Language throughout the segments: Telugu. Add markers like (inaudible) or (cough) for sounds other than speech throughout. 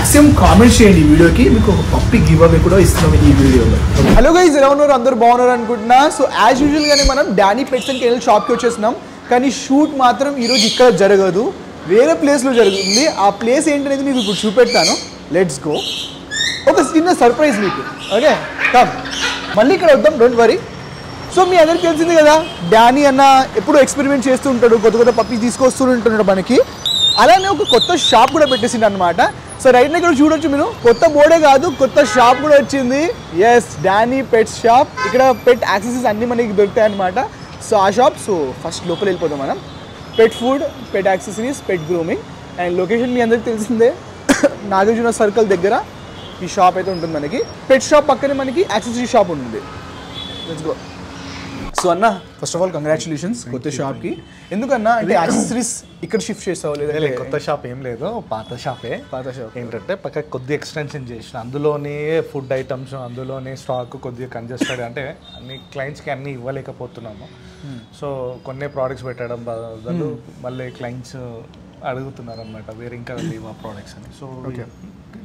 మాక్సిమం కామెంట్స్ చేయండి ఈ వీడియోకి. మీకు ఒక పప్పి గివ్ అవే కూడా ఇస్తున్నాం ఈ వీడియోలో. హలో గైజ్ ఎలా ఉన్నారు? అందరూ బాగున్నారు అనుకుంటున్నా. సో యాజ్ యూజువల్ గానే మనం డానీ పెట్స్ అండ్ కెనల్ షాప్కి వచ్చేసినాం కానీ షూట్ మాత్రం ఈరోజు ఇక్కడ జరగదు. వేరే ప్లేస్లో జరుగుతుంది. ఆ ప్లేస్ ఏంటనేది మీకు ఇప్పుడు చూపెడతాను. లెట్స్ గో ఒక చిన్న సర్ప్రైజ్ మీకు. ఓకే కమ్ మళ్ళీ ఇక్కడ వద్దాం. డోంట్ వరీ సో మీ అందరికి తెలిసింది కదా డానీ అన్న ఎప్పుడు ఎక్స్పెరిమెంట్ చేస్తూ ఉంటాడు. కొత్త కొత్త పప్పి తీసుకొస్తూ ఉంటున్నాడు మనకి. అలానే ఒక కొత్త షాప్ కూడా పెట్టేసింది అనమాట సో రైట్ ఇక్కడ చూడొచ్చు మీరు. కొత్త బోర్డే కాదు కొత్త షాప్ కూడా వచ్చింది. ఎస్ డానీ పెట్ షాప్ ఇక్కడ పెట్ యాక్సెసరీస్ అన్ని మనకి దొరుకుతాయి అనమాట సో ఆ షాప్ సో ఫస్ట్ లోపల వెళ్ళిపోతాం మనం. Pet food pet accessories pet grooming and location మీ అందరికీ తెలిసిందే. (coughs) నాగార్జున సర్కిల్ దగ్గర ఈ షాప్ అయితే ఉంటుంది మనకి. పెట్ షాప్ పక్కనే మనకి యాక్సెసరీ షాప్ ఉంటుంది. లెట్స్ గో సో అన్న ఫస్ట్ ఆఫ్ ఆల్ కంగ్రాచులేషన్స్ కొత్త షాప్కి ఎందుకన్నా అంటే యాక్సెసరీస్ ఇక్కడ షిఫ్ట్ చేస్తావు లే, లేదా కొత్త షాప్ ఏం లేదు పాత షాపే పాత షాప్ ఏంటంటే పక్క కొద్ది ఎక్స్టెన్షన్ చేసిన అందులోనే ఫుడ్ ఐటమ్స్ అందులోనే స్టాక్ కొద్దిగా కంజెస్టెడ్ అంటే అన్ని క్లయింట్స్కి అన్ని ఇవ్వలేకపోతున్నాము. సో కొన్ని ప్రోడక్ట్స్ పెట్టడం బదులు మళ్ళీ క్లయింట్స్ అడుగుతున్నారు అనమాట వేరే ఇంకా లేవా ప్రోడక్ట్స్ అని. సో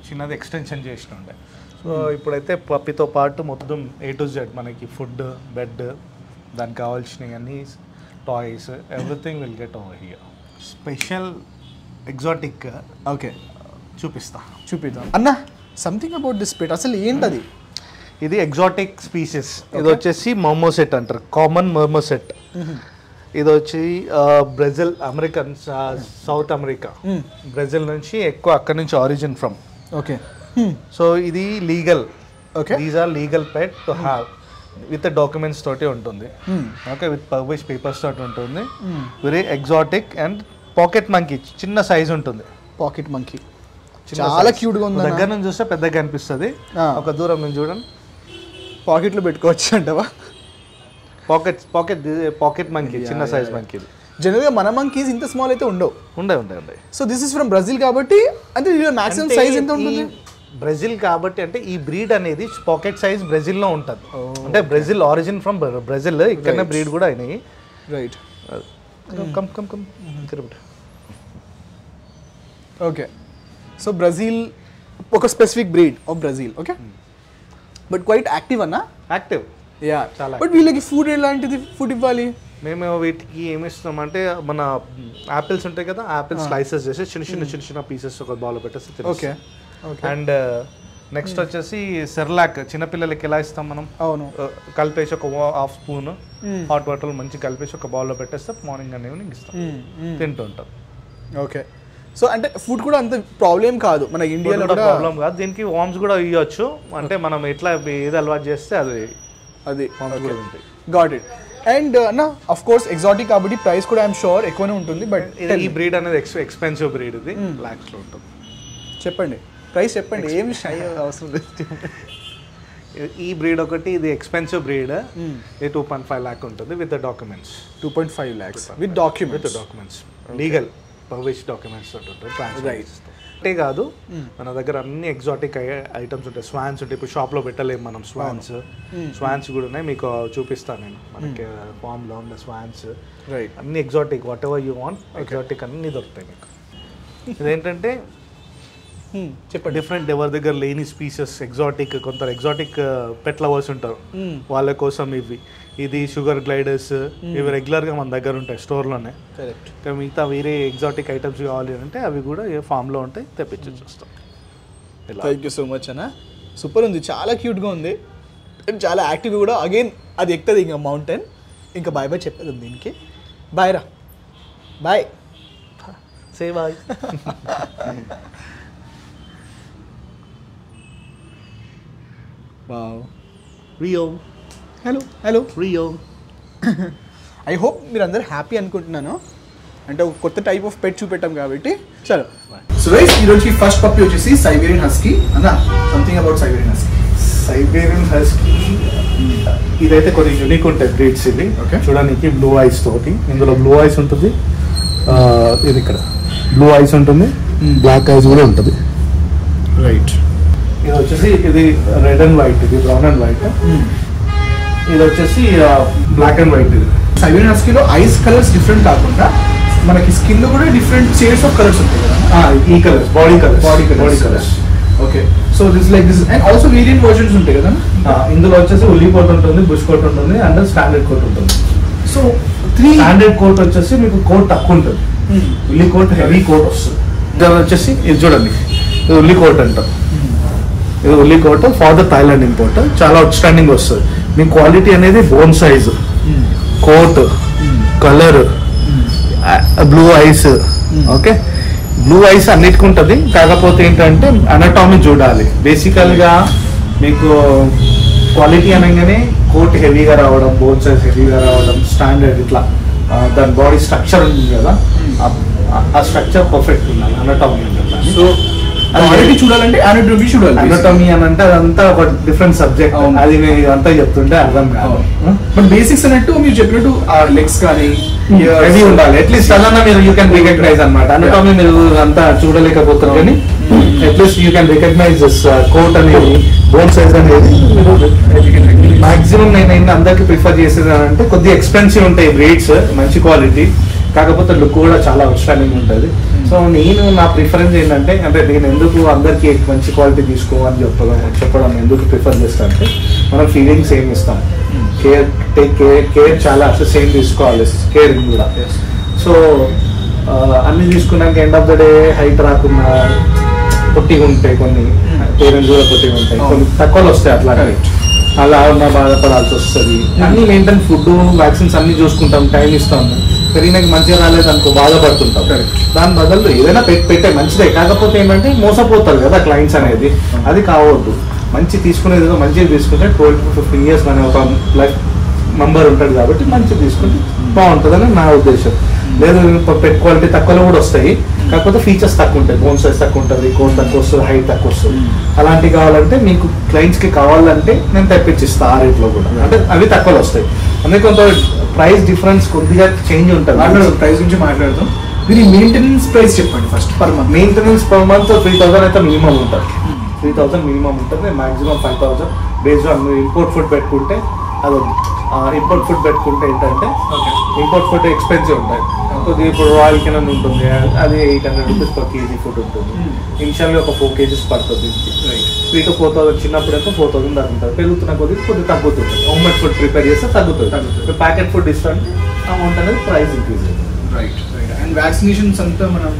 చిన్నది ఎక్స్టెన్షన్ చేసిన ఉండే. సో ఇప్పుడైతే పప్పితో పాటు మొత్తం ఏ టు జెడ్ మనకి ఫుడ్ బెడ్ దానికి కావాల్సినవి అన్ని toys everything will get over here special exotic okay చూపిస్తా. చూపిద్దాం. అన్న సంథింగ్ అబౌట్ దిస్ పెట్ అసలు ఏంటది? ఇది ఎగ్జాటిక్ స్పీసెస్ ఇది వచ్చేసి మోమోసెట్ అంటారు. కామన్ మోమోసెట్ ఇది వచ్చి Brazil American South America Brazil నుంచి ఎక్కువ అక్కడ నుంచి ఆరిజిన్ ఫ్రమ్ ఓకే సో ఇది legal Okay. These are legal pet to have with documents తోటి ఉంటుంది. ఓకే విత్ పబ్లిష్ పేపర్స్ తోటి ఉంటుంది. Very exotic and pocket monkey చిన్న సైజ్ ఉంటుంది. పాకెట్ మంకీ చాలా. క్యూట్గా ఉంది దగ్గర నుంచి చూస్తే పెద్దగా అనిపిస్తుంది. ఒక దూరం నుంచి చూడండి. పాకెట్లో పెట్టుకోవచ్చు అంటవా? పాకెట్ పాకెట్ పాకెట్ మంకీ చిన్న సైజ్ మంకీ జనరల్గా మన మంకీస్ ఇంత స్మాల్ అయితే ఉండవు. ఉండే ఉండే ఉండే so this is from Brazil కాబట్టి అంటే మాక్సిమం సైజ్ ఎంత ఉంటుంది? బ్రెజిల్ కాబట్టి అంటే ఈ బ్రీడ్ అనేది పాకెట్ సైజ్ బ్రెజిల్లో ఉంటుంది. అంటే బ్రెజిల్ ఆరిజిన్ ఫ్రమ్ బ్రెజిల్ ఇక్కడనే బ్రీడ్ కూడా అయినాయి. Right come come come Tirupati. Okay so Brazil ఒక specific breed of Brazil okay but quite active అన్నా? యాక్టివ్ యా చాలా బట్ వీళ్ళకి ఫుడ్ ఎలాంటిది? ఫుడ్ ఇవ్వాలి? మేము వీటికి ఏమి ఇస్తామంటే మన యాపిల్స్ ఉంటాయి కదా యాపిల్ స్లైసెస్ చేసి చిన్న చిన్న చిన్న చిన్న పీసెస్ ఒక బాల్ పెట్టేసి ఓకే అండ్ నెక్స్ట్ వచ్చేసి సెర్లాక్ చిన్నపిల్లలకి ఎలా ఇస్తాం మనం? అవును. Uh, కలిపేసి ఒక హాఫ్ స్పూన్ హాట్ వాటర్ మంచి కలిపేసి ఒక బౌల్లో పెట్టేస్తే మార్నింగ్ అండ్ ఈవినింగ్ ఇస్తాం. తింటుంటాం. ఓకే సో అంటే ఫుడ్ కూడా అంత ప్రాబ్లం కాదు. మన ఇండియాలో కూడా ప్రాబ్లం కాదు. దీనికి వామ్స్ కూడా ఇవ్వచ్చు అంటే మనం ఎట్లా ఏది అలవాటు చేస్తే అది అది. గాట్ ఇట్ అండ్ అన్న అఫ్ కోర్స్ ఎగ్జాటిక్ కాబట్టి ప్రైస్ కూడా ఐఎమ్ షూర్ ఎక్కువనే ఉంటుంది బట్ ఈ బ్రీడ్ అనేది ఎక్స్ ఎక్స్పెన్సివ్ బ్రీడ్ ఇది. లాక్స్లో ఉంటుంది. చెప్పండి. ప్రైస్ చెప్పండి ఏమి షై అవసరం లేదు. ఈ- బ్రీడ్ ఒకటి ఇది ఎక్స్పెన్సివ్ బ్రీడ్ ఇది టూ పాయింట్ ఫైవ్ ల్యాక్ ఉంటుంది with documents two point five lakhs with with document documents legal publish documents. అంటే కాదు మన దగ్గర అన్ని ఎగ్జాటిక్ ఐటమ్స్ ఉంటాయి. స్వాన్స్ ఉంటాయి. ఇప్పుడు షాప్లో పెట్టలేము మనం స్వాన్స్ స్వాన్స్ కూడా ఉన్నాయి. మీకు చూపిస్తాను నేను. మనకి ఫామ్లో ఉన్న స్వాన్స్ రైట్ అన్ని exotic whatever you want exotic అన్ని దొరుకుతాయి మీకు. ఇదేంటంటే చెప్పండి. డిఫరెంట్ ఎవరి దగ్గర లేని స్పీసెస్ ఎగ్జాటిక్ కొంత ఎగ్జాటిక్ పెట్ లవర్స్ ఉంటారు. వాళ్ళ కోసం ఇవి. ఇది షుగర్ గ్లైడర్స్ ఇవి రెగ్యులర్గా మన దగ్గర ఉంటాయి స్టోర్లోనే కరెక్ట్ మిగతా వేరే ఎగ్జాటిక్ ఐటమ్స్ కావాలి అంటే అవి కూడా ఏ ఫామ్లో ఉంటాయి తెప్పించి చూస్తాం. థ్యాంక్ యూ సో మచ్ అన్న. సూపర్ ఉంది చాలా క్యూట్గా ఉంది. And చాలా యాక్టివ్ కూడా. అగైన్ అది ఎక్కుతుంది ఇంకా మౌంటైన్ ఇంకా బాయ్ బాయ్ చెప్పేది దీనికి. బాయ్ రా. Bye say bye Rio hello hello Rio I hope మీరు అందరు హ్యాపీ అనుకుంటున్నాను. అంటే ఒక కొత్త టైప్ ఆఫ్ పెట్ చూపెట్టాం కాబట్టి. చలో. సో రైస్ ఈ రోజు ఫస్ట్ పప్పి వచ్చేసి సైబేరియన్ హస్కీ అన్న something about Siberian husky Siberian husky ఇదైతే కొద్దిగా యూనిక్ ఉంటాయి బ్రీడ్స్ ఇవి. చూడడానికి బ్లూ ఐస్ తోటి. ఇందులో బ్లూ ఐస్ ఉంటుంది. ఆ, ఇది ఇక్కడ. బ్లూ ఐస్ ఉంటుంది. బ్లాక్ ఐస్ కూడా ఉంటుంది. రైట్ ఇది వచ్చేసి ఇది రెడ్ అండ్ వైట్ ఇది బ్రౌన్ అండ్ వైట్. ఇది వచ్చేసి బ్లాక్ అండ్ వైట్ ఇది. సైబేరియన్ హస్కీలో ఐస్ కలర్స్ డిఫరెంట్ కాకుండా మనకి స్కిన్లో కూడా డిఫరెంట్ షేడ్స్ ఆఫ్ కలర్స్ ఉంటాయి కదా. ఆ, ఈ colours body colours Body colours. Body colours okay so this like this and also variant versions ఉంటాయి కదా. ఇందులో వచ్చేసి ఉల్లి కోట్ ఉంటుంది బుష్ కోట్ ఉంటుంది అండ్ స్టాండర్డ్ కోట్ ఉంటుంది. సో త్రీ స్టాండర్డ్ కోట్ వచ్చేసి మీకు కోట్ తక్కువ ఉంటుంది. ఉల్లి కోట్ హెవీ కోట్ వస్తుంది. దాని వచ్చేసి ఇది చూడండి. ఉల్లి కోట్ అంటాం ఇది woolly coat father Thailand import చాలా అవుట్ స్టాండింగ్ వస్తుంది. మీ క్వాలిటీ అనేది bone size coat colour blue eyes okay blue eyes అన్నిటికి ఉంటుంది. కాకపోతే ఏంటంటే అనటామీ చూడాలి. బేసికల్గా మీకు క్వాలిటీ అనగానే కోట్ హెవీగా రావడం బోన్ సైజ్ హెవీగా రావడం స్టాండర్డ్ ఇట్లా. దాని బాడీ స్ట్రక్చర్ ఉంది కదా. ఆ- ఆ స్ట్రక్చర్ పర్ఫెక్ట్ ఉండాలి. అనటామీ ఉంటుంది సో క్వాలిటీ చూడాలంటే అనటోమీ చూడాలి అనటమీ అని అంటే అదంతా ఒక డిఫరెంట్ సబ్జెక్ట్. అది నేను ఇదంతా చెప్తుంటే అర్థం కాదు. బట్ బేసిక్స్ అన్నట్టు మీరు చెప్పినట్టు ఆ లెగ్స్ కానీ హెవీ ఉండాలి. అట్లీస్ట్ అదన్నా మీరు యూ కెన్ రికగ్నైజ్ అనమాట అనటమీ మీరు అంతా చూడలేకపోతారు కానీ at least you can recognise this coat అనేది బోన్ సైజ్ అనేది. మాక్సిమం నేను అందరికి ప్రిఫర్ చేసేది అని అంటే కొద్దిగా ఎక్స్పెన్సివ్ ఉంటాయి బ్రేడ్స్ మంచి క్వాలిటీ కాకపోతే లుక్ కూడా చాలా అవుట్స్టాండింగ్ ఉంటుంది. సో నేను నా ప్రిఫరెన్స్ ఏంటంటే అంటే నేను ఎందుకు అందరికి మంచి క్వాలిటీ తీసుకోవాలని చెప్పడం చెప్పడం ఎందుకు ప్రిఫర్ చేస్తాను అంటే మనం ఫీలింగ్స్ ఏమి ఇస్తాం. కేర్ టేక్ కేర్ కేర్ చాలా అసలు సేమ్ తీసుకోవాలి కేరింగ్ కూడా. సో అన్ని తీసుకున్నాక end of the day height రాకుండా పొట్టిగా ఉంటాయి కొన్ని పేరెంట్స్ కూడా పొట్టిగా ఉంటాయి కొన్ని తక్కువలు వస్తాయి అట్లా Correct. అలా ఉన్న బాధపడాల్సి వస్తుంది. అన్ని మెయింటైన్ ఫుడ్ వ్యాక్సిన్స్ అన్ని చూసుకుంటాం టైం ఇస్తాము. పెరిగినాక మంచిగా రాలేదు అనుకో బాధపడుతుంటాం. దాని బదులు ఏదైనా పెట్ పెట్టే మంచిదే. కాకపోతే ఏంటంటే మోసపోతారు కదా క్లయింట్స్ అనేది. అది కావద్దు. మంచి తీసుకునేది మంచిగా తీసుకుంటే ట్వెల్వ్ టు ఫిఫ్టీన్ ఇయర్స్ అనే ఒక లైఫ్ నంబర్ ఉంటుంది కాబట్టి మంచిగా తీసుకుంటే బాగుంటుందని నా ఉద్దేశం. లేదు పెట్ క్వాలిటీ తక్కువలో కూడా వస్తాయి. కాకపోతే ఫీచర్స్ తక్కువ ఉంటాయి. బోన్ సైజ్ తక్కువ ఉంటుంది కోట్ తక్కువ వస్తుంది హైట్ తక్కువ వస్తుంది. అలాంటివి కావాలంటే మీకు క్లయింట్స్కి కావాలంటే నేను తెప్పించిస్తా ఆ రేట్లో కూడా. అంటే అవి తక్కువలో వస్తాయి. అందుకే కొంత ప్రైస్ డిఫరెన్స్ కొద్దిగా చేంజ్ ఉంటుంది. మాట్లాడదాం ప్రైస్ గురించి మాట్లాడదాం. దీని మెయింటెనెన్స్ ప్రైస్ చెప్పండి first per month maintenance per month three thousand అయితే మినిమం ఉంటుంది. త్రీ థౌసండ్ మినిమం ఉంటుంది. Maximum five thousand based on import food పెట్టుకుంటే అది ఇంపోర్ట్ ఫుడ్ పెట్టుకుంటే ఏంటంటే ఓకే ఇంపోర్ట్ ఫుడ్ ఎక్స్పెన్సివ్ ఉంటాయి. కొద్దిగా ఇప్పుడు రాయల్ కెనన్ ఉంటుంది. అది eight hundred rupees per KG food ఉంటుంది. ఇనిషియల్లీ ఒక ఫోర్ కేజీస్ పడుతుంది. టు ఫోర్ థౌసండ్ చిన్నప్పుడు అయితే ఫోర్ థౌసండ్ ఉంటుంది పెరుగుతున్న కొద్దిగా కొద్దిగా తగ్గుతుంది. హోమ్ మేడ్ ఫుడ్ ప్రిపేర్ చేస్తే తగ్గుతుంది. తగ్గుతుంది. ప్యాకెట్ ఫుడ్ ఇస్తాను అమౌంట్ అనేది price increase right right and vaccinations అంతా మనం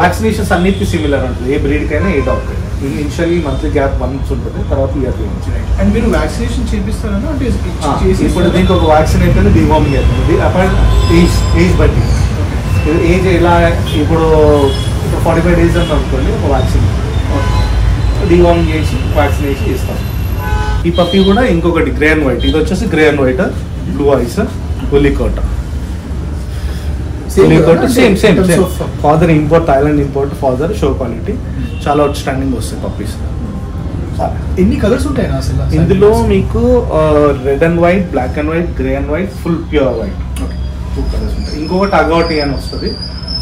వ్యాక్సినేషన్స్ అన్నిటికీ సిమిలర్ ఉంటుంది. ఏ బ్రీడ్ కైనా ఏ డాగ్ కైనా. ఇనిషియల్లీ మంత్లీ గ్యాప్ వన్స్ ఉంటుంది తర్వాత ఇయర్లీ నుంచి అండ్ మీరు వ్యాక్సినేషన్ చేపిస్తారన్నా అంటే ఇప్పుడు దీనికి ఒక వ్యాక్సిన్ అయితే డివార్మింగ్ అవుతుంది అపార్ట్ ఏజ్ ఏజ్ బట్టి. ఏజ్ ఎలా ఇప్పుడు ఫార్టీ ఫైవ్ డేస్ అని అనుకోండి ఒక వ్యాక్సిన్ డివార్మింగ్ చేసి వ్యాక్సినేషన్ ఇస్తాం. ఈ పప్పి కూడా ఇంకొకటి గ్రే అండ్ వైట్ ఇది వచ్చేసి grey and white blue eyes ఉల్లికోట ఉల్లికోట same same same father import Thailand import father show quality చాలా అవుట్ స్టాండింగ్ వస్తాయి పప్పీస్ ఎన్ని కలర్స్ ఉంటాయి అసలు? ఇందులో మీకు red and white black and white grey and white full pure white two colours ఉంటాయి. ఇంకొకటి అగౌటి అని వస్తుంది.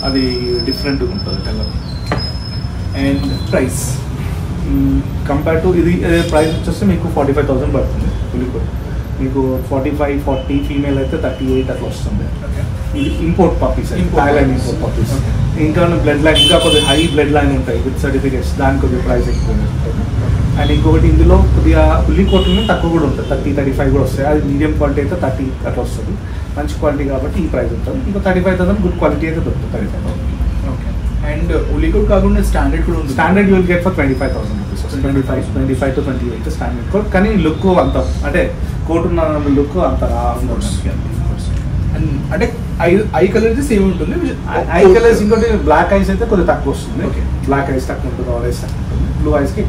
అది డిఫరెంట్గా ఉంటుంది colour. And price. Compare to ఇది ప్రైస్ వచ్చేసి మీకు ఫార్టీ ఫైవ్ థౌసండ్ పడుతుంది. పులికోట్ మీకు ఫార్టీ ఫైవ్ ఫార్టీ ఫీమేల్ అయితే థర్టీ ఎయిట్ అట్లా వస్తుంది. ఇది import puppies Thailand. Import puppies. ఇంకా బ్లడ్ లైన్ ఇంకా కొద్దిగా హై బ్లడ్ లైన్ ఉంటాయి విత్ సర్టిఫికేట్స్. దానికి కొద్దిగా ప్రైస్ ఎక్కువ ఉంటుంది. అండ్ ఇంకొకటి ఇందులో కొద్దిగా ఉల్లి కోట్లలో తక్కువ కూడా ఉంటుంది. థర్టీ థర్టీ ఫైవ్ కూడా వస్తాయి. అది మీడియం క్వాలిటీ అయితే థర్టీ అట్లా వస్తుంది. మంచి క్వాలిటీ కాబట్టి ఈ ప్రైస్ ఉంటుంది. ఇంకా thirty five thousand good quality అయితే దొరుకుతుంది thirty five okay. And woolly coat కాకుండా స్టాండర్డ్ కూడా ఉంది standard you'll get for twenty five thousand rupees. Twenty five twenty five to twenty eight standard coat కానీ లుక్ అంత అంటే కోట్ ఉన్న లుక్ అంత అంటే ఐ ఐ కలర్ సేమ్ ఉంటుంది ఐ కలర్స్ ఇంకోటి బ్లాక్ ఐస్ అయితే కొద్దిగా తక్కువ వస్తుంది. బ్లాక్ ఐస్ తక్కువ ఉంటుంది ఆరెంజ్ తక్కువ ఉంటుంది. Blue ఐస్కి